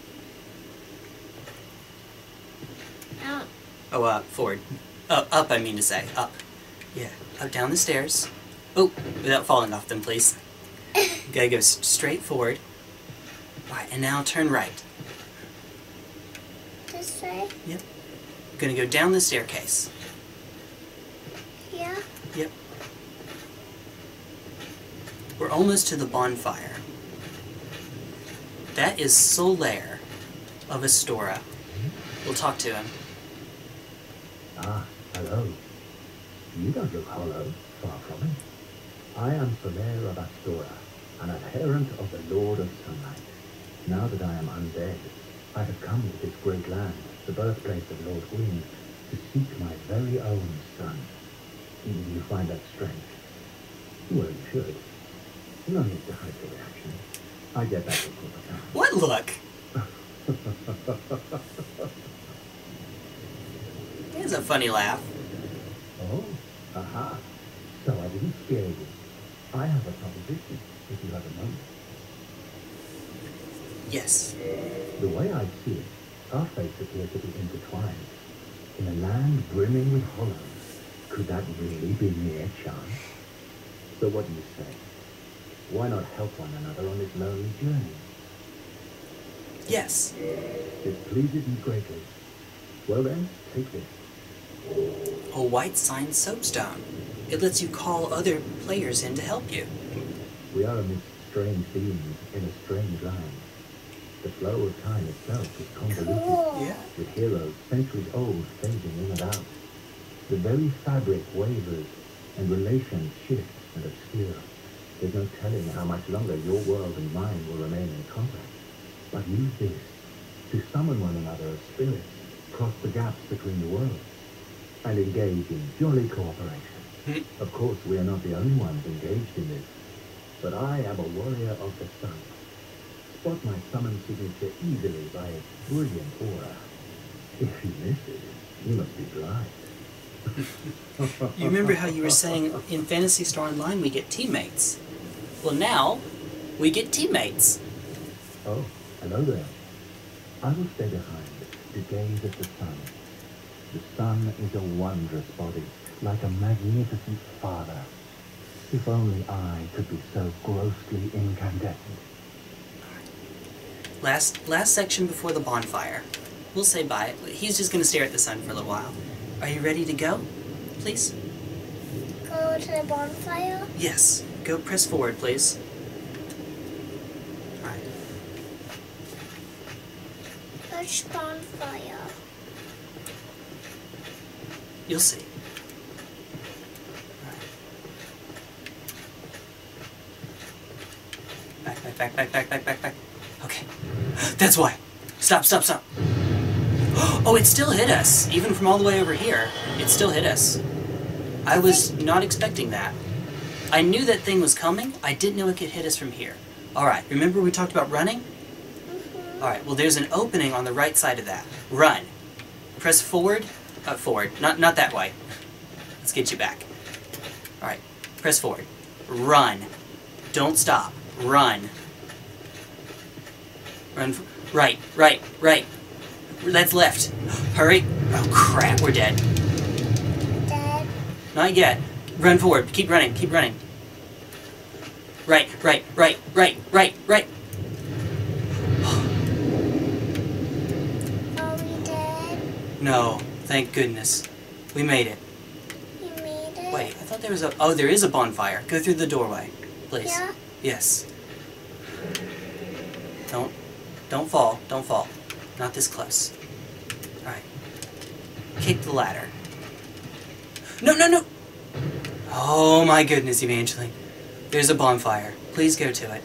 [SPEAKER 2] Oh,
[SPEAKER 1] Oh, uh, forward. Uh, up, I mean to say. Up. Yeah, up down the stairs. Oh, without falling off them, please. You gotta go straight forward. Alright, and now turn right.
[SPEAKER 2] This way?
[SPEAKER 1] Gonna go down the staircase.
[SPEAKER 2] Yeah.
[SPEAKER 1] Yep. We're almost to the bonfire. That is Solaire of Astora. We'll talk to him.
[SPEAKER 4] Ah, hello. You don't look hollow, far from it. I am Solaire of Astora, an adherent of the Lord of Sunlight. Now that I am undead, I have come to this great land, the birthplace of Lord Gwyn, to seek my very own sun. You find that strange? Well, you should. No need to hide your reaction. I get that look all the time.
[SPEAKER 1] What look? Has a funny laugh.
[SPEAKER 4] Oh, aha. So I didn't scare you. I have a proposition, if you have a moment.
[SPEAKER 1] Yes.
[SPEAKER 4] The way I see it, our fates appear to be intertwined. In a land brimming with hollows, could that really be mere chance? So what do you say? Why not help one another on this lonely journey?
[SPEAKER 1] Yes.
[SPEAKER 4] It pleases me greatly. Well then, take this.
[SPEAKER 1] A white sign soapstone. It lets you call other players in to help you.
[SPEAKER 4] We are amidst strange beings in a strange land. The flow of time itself is convoluted.
[SPEAKER 2] Cool.
[SPEAKER 1] Yeah.
[SPEAKER 4] with heroes centuries old fading in and out. The very fabric wavers, and relations shift and obscure. There's no telling how much longer your world and mine will remain in contact. But use this to summon one another as spirits, cross the gaps between the worlds, and engage in jolly cooperation.
[SPEAKER 1] Hmm.
[SPEAKER 4] of course, we are not the only ones engaged in this, but I am a warrior of the sun. Spot my summon signature easily by its brilliant aura. If you miss it, you must be blind.
[SPEAKER 1] You remember how you were saying in Phantasy Star Online we get teammates? Well, now we get teammates.
[SPEAKER 4] Oh, hello there. I will stay behind to gaze at the sun. The sun is a wondrous body, like a magnificent father. If only I could be so grossly incandescent.
[SPEAKER 1] Last last section before the bonfire. We'll say bye. He's just gonna stare at the sun for a little while. Are you ready to go? Please?
[SPEAKER 2] Go to the bonfire.
[SPEAKER 1] Yes. Go press forward, please. Alright.
[SPEAKER 2] Which bonfire?
[SPEAKER 1] You'll see. Back, back, back, back, back, back, back, back. Okay. That's why. Stop, stop, stop. Oh, it still hit us. Even from all the way over here, it still hit us. I was not expecting that. I knew that thing was coming. I didn't know it could hit us from here. Alright, remember we talked about running? Alright, well there's an opening on the right side of that. Run. Press forward. Uh, forward. Not, not that way. Let's get you back. Alright, press forward. Run. Don't stop. Run. Run. f- Right, right, right. That's left. Hurry. Oh crap, we're dead.
[SPEAKER 2] Dead.
[SPEAKER 1] Not yet. Run forward. Keep running. Keep running. Right, right, right, right, right, right.
[SPEAKER 2] Are we dead?
[SPEAKER 1] No, thank goodness. We made it.
[SPEAKER 2] You made it?
[SPEAKER 1] Wait, I thought there was a. Oh, there is a bonfire. Go through the doorway, please.
[SPEAKER 2] Yeah?
[SPEAKER 1] Yes. Don't, don't fall. Don't fall. Not this close. All right. Kick the ladder. No, no, no. Oh my goodness, Evangeline. There's a bonfire. Please go to it.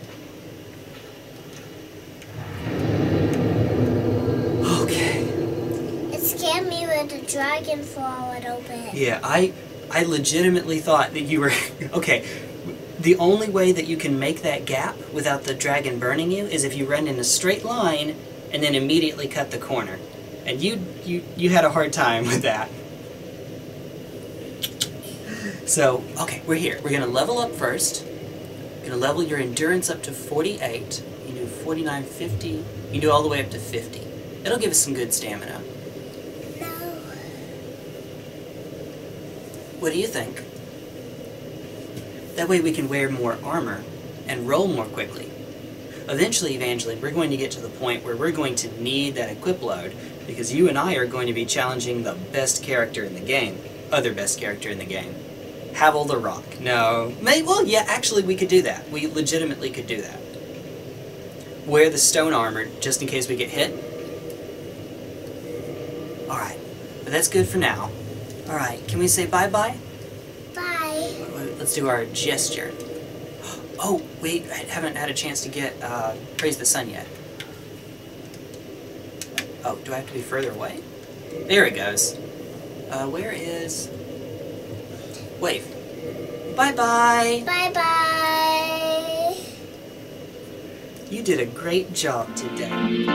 [SPEAKER 1] Okay.
[SPEAKER 2] It scared me with the dragon little bit.
[SPEAKER 1] Yeah, I I legitimately thought that you were okay. The only way that you can make that gap without the dragon burning you is if you run in a straight line and then immediately cut the corner. And you you you had a hard time with that. So, okay, we're here. We're gonna level up first. We're gonna level your endurance up to 48. You do 49, 50. You can do all the way up to 50. It'll give us some good stamina.
[SPEAKER 2] No.
[SPEAKER 1] What do you think? That way we can wear more armor and roll more quickly. Eventually, Evangeline, we're going to get to the point where we're going to need that equip load because you and I are going to be challenging the best character in the game, other best character in the game. Havel the Rock. No. May, well, yeah, actually, we could do that. We legitimately could do that. Wear the stone armor just in case we get hit. Alright. But that's good for now. Alright, can we say bye-bye? Let's do our gesture. Oh, wait, I haven't had a chance to get uh, Praise the Sun yet. Oh, do I have to be further away? There it goes. Uh, where is... Wave. Bye-bye!
[SPEAKER 2] Bye bye.
[SPEAKER 1] You did a great job today.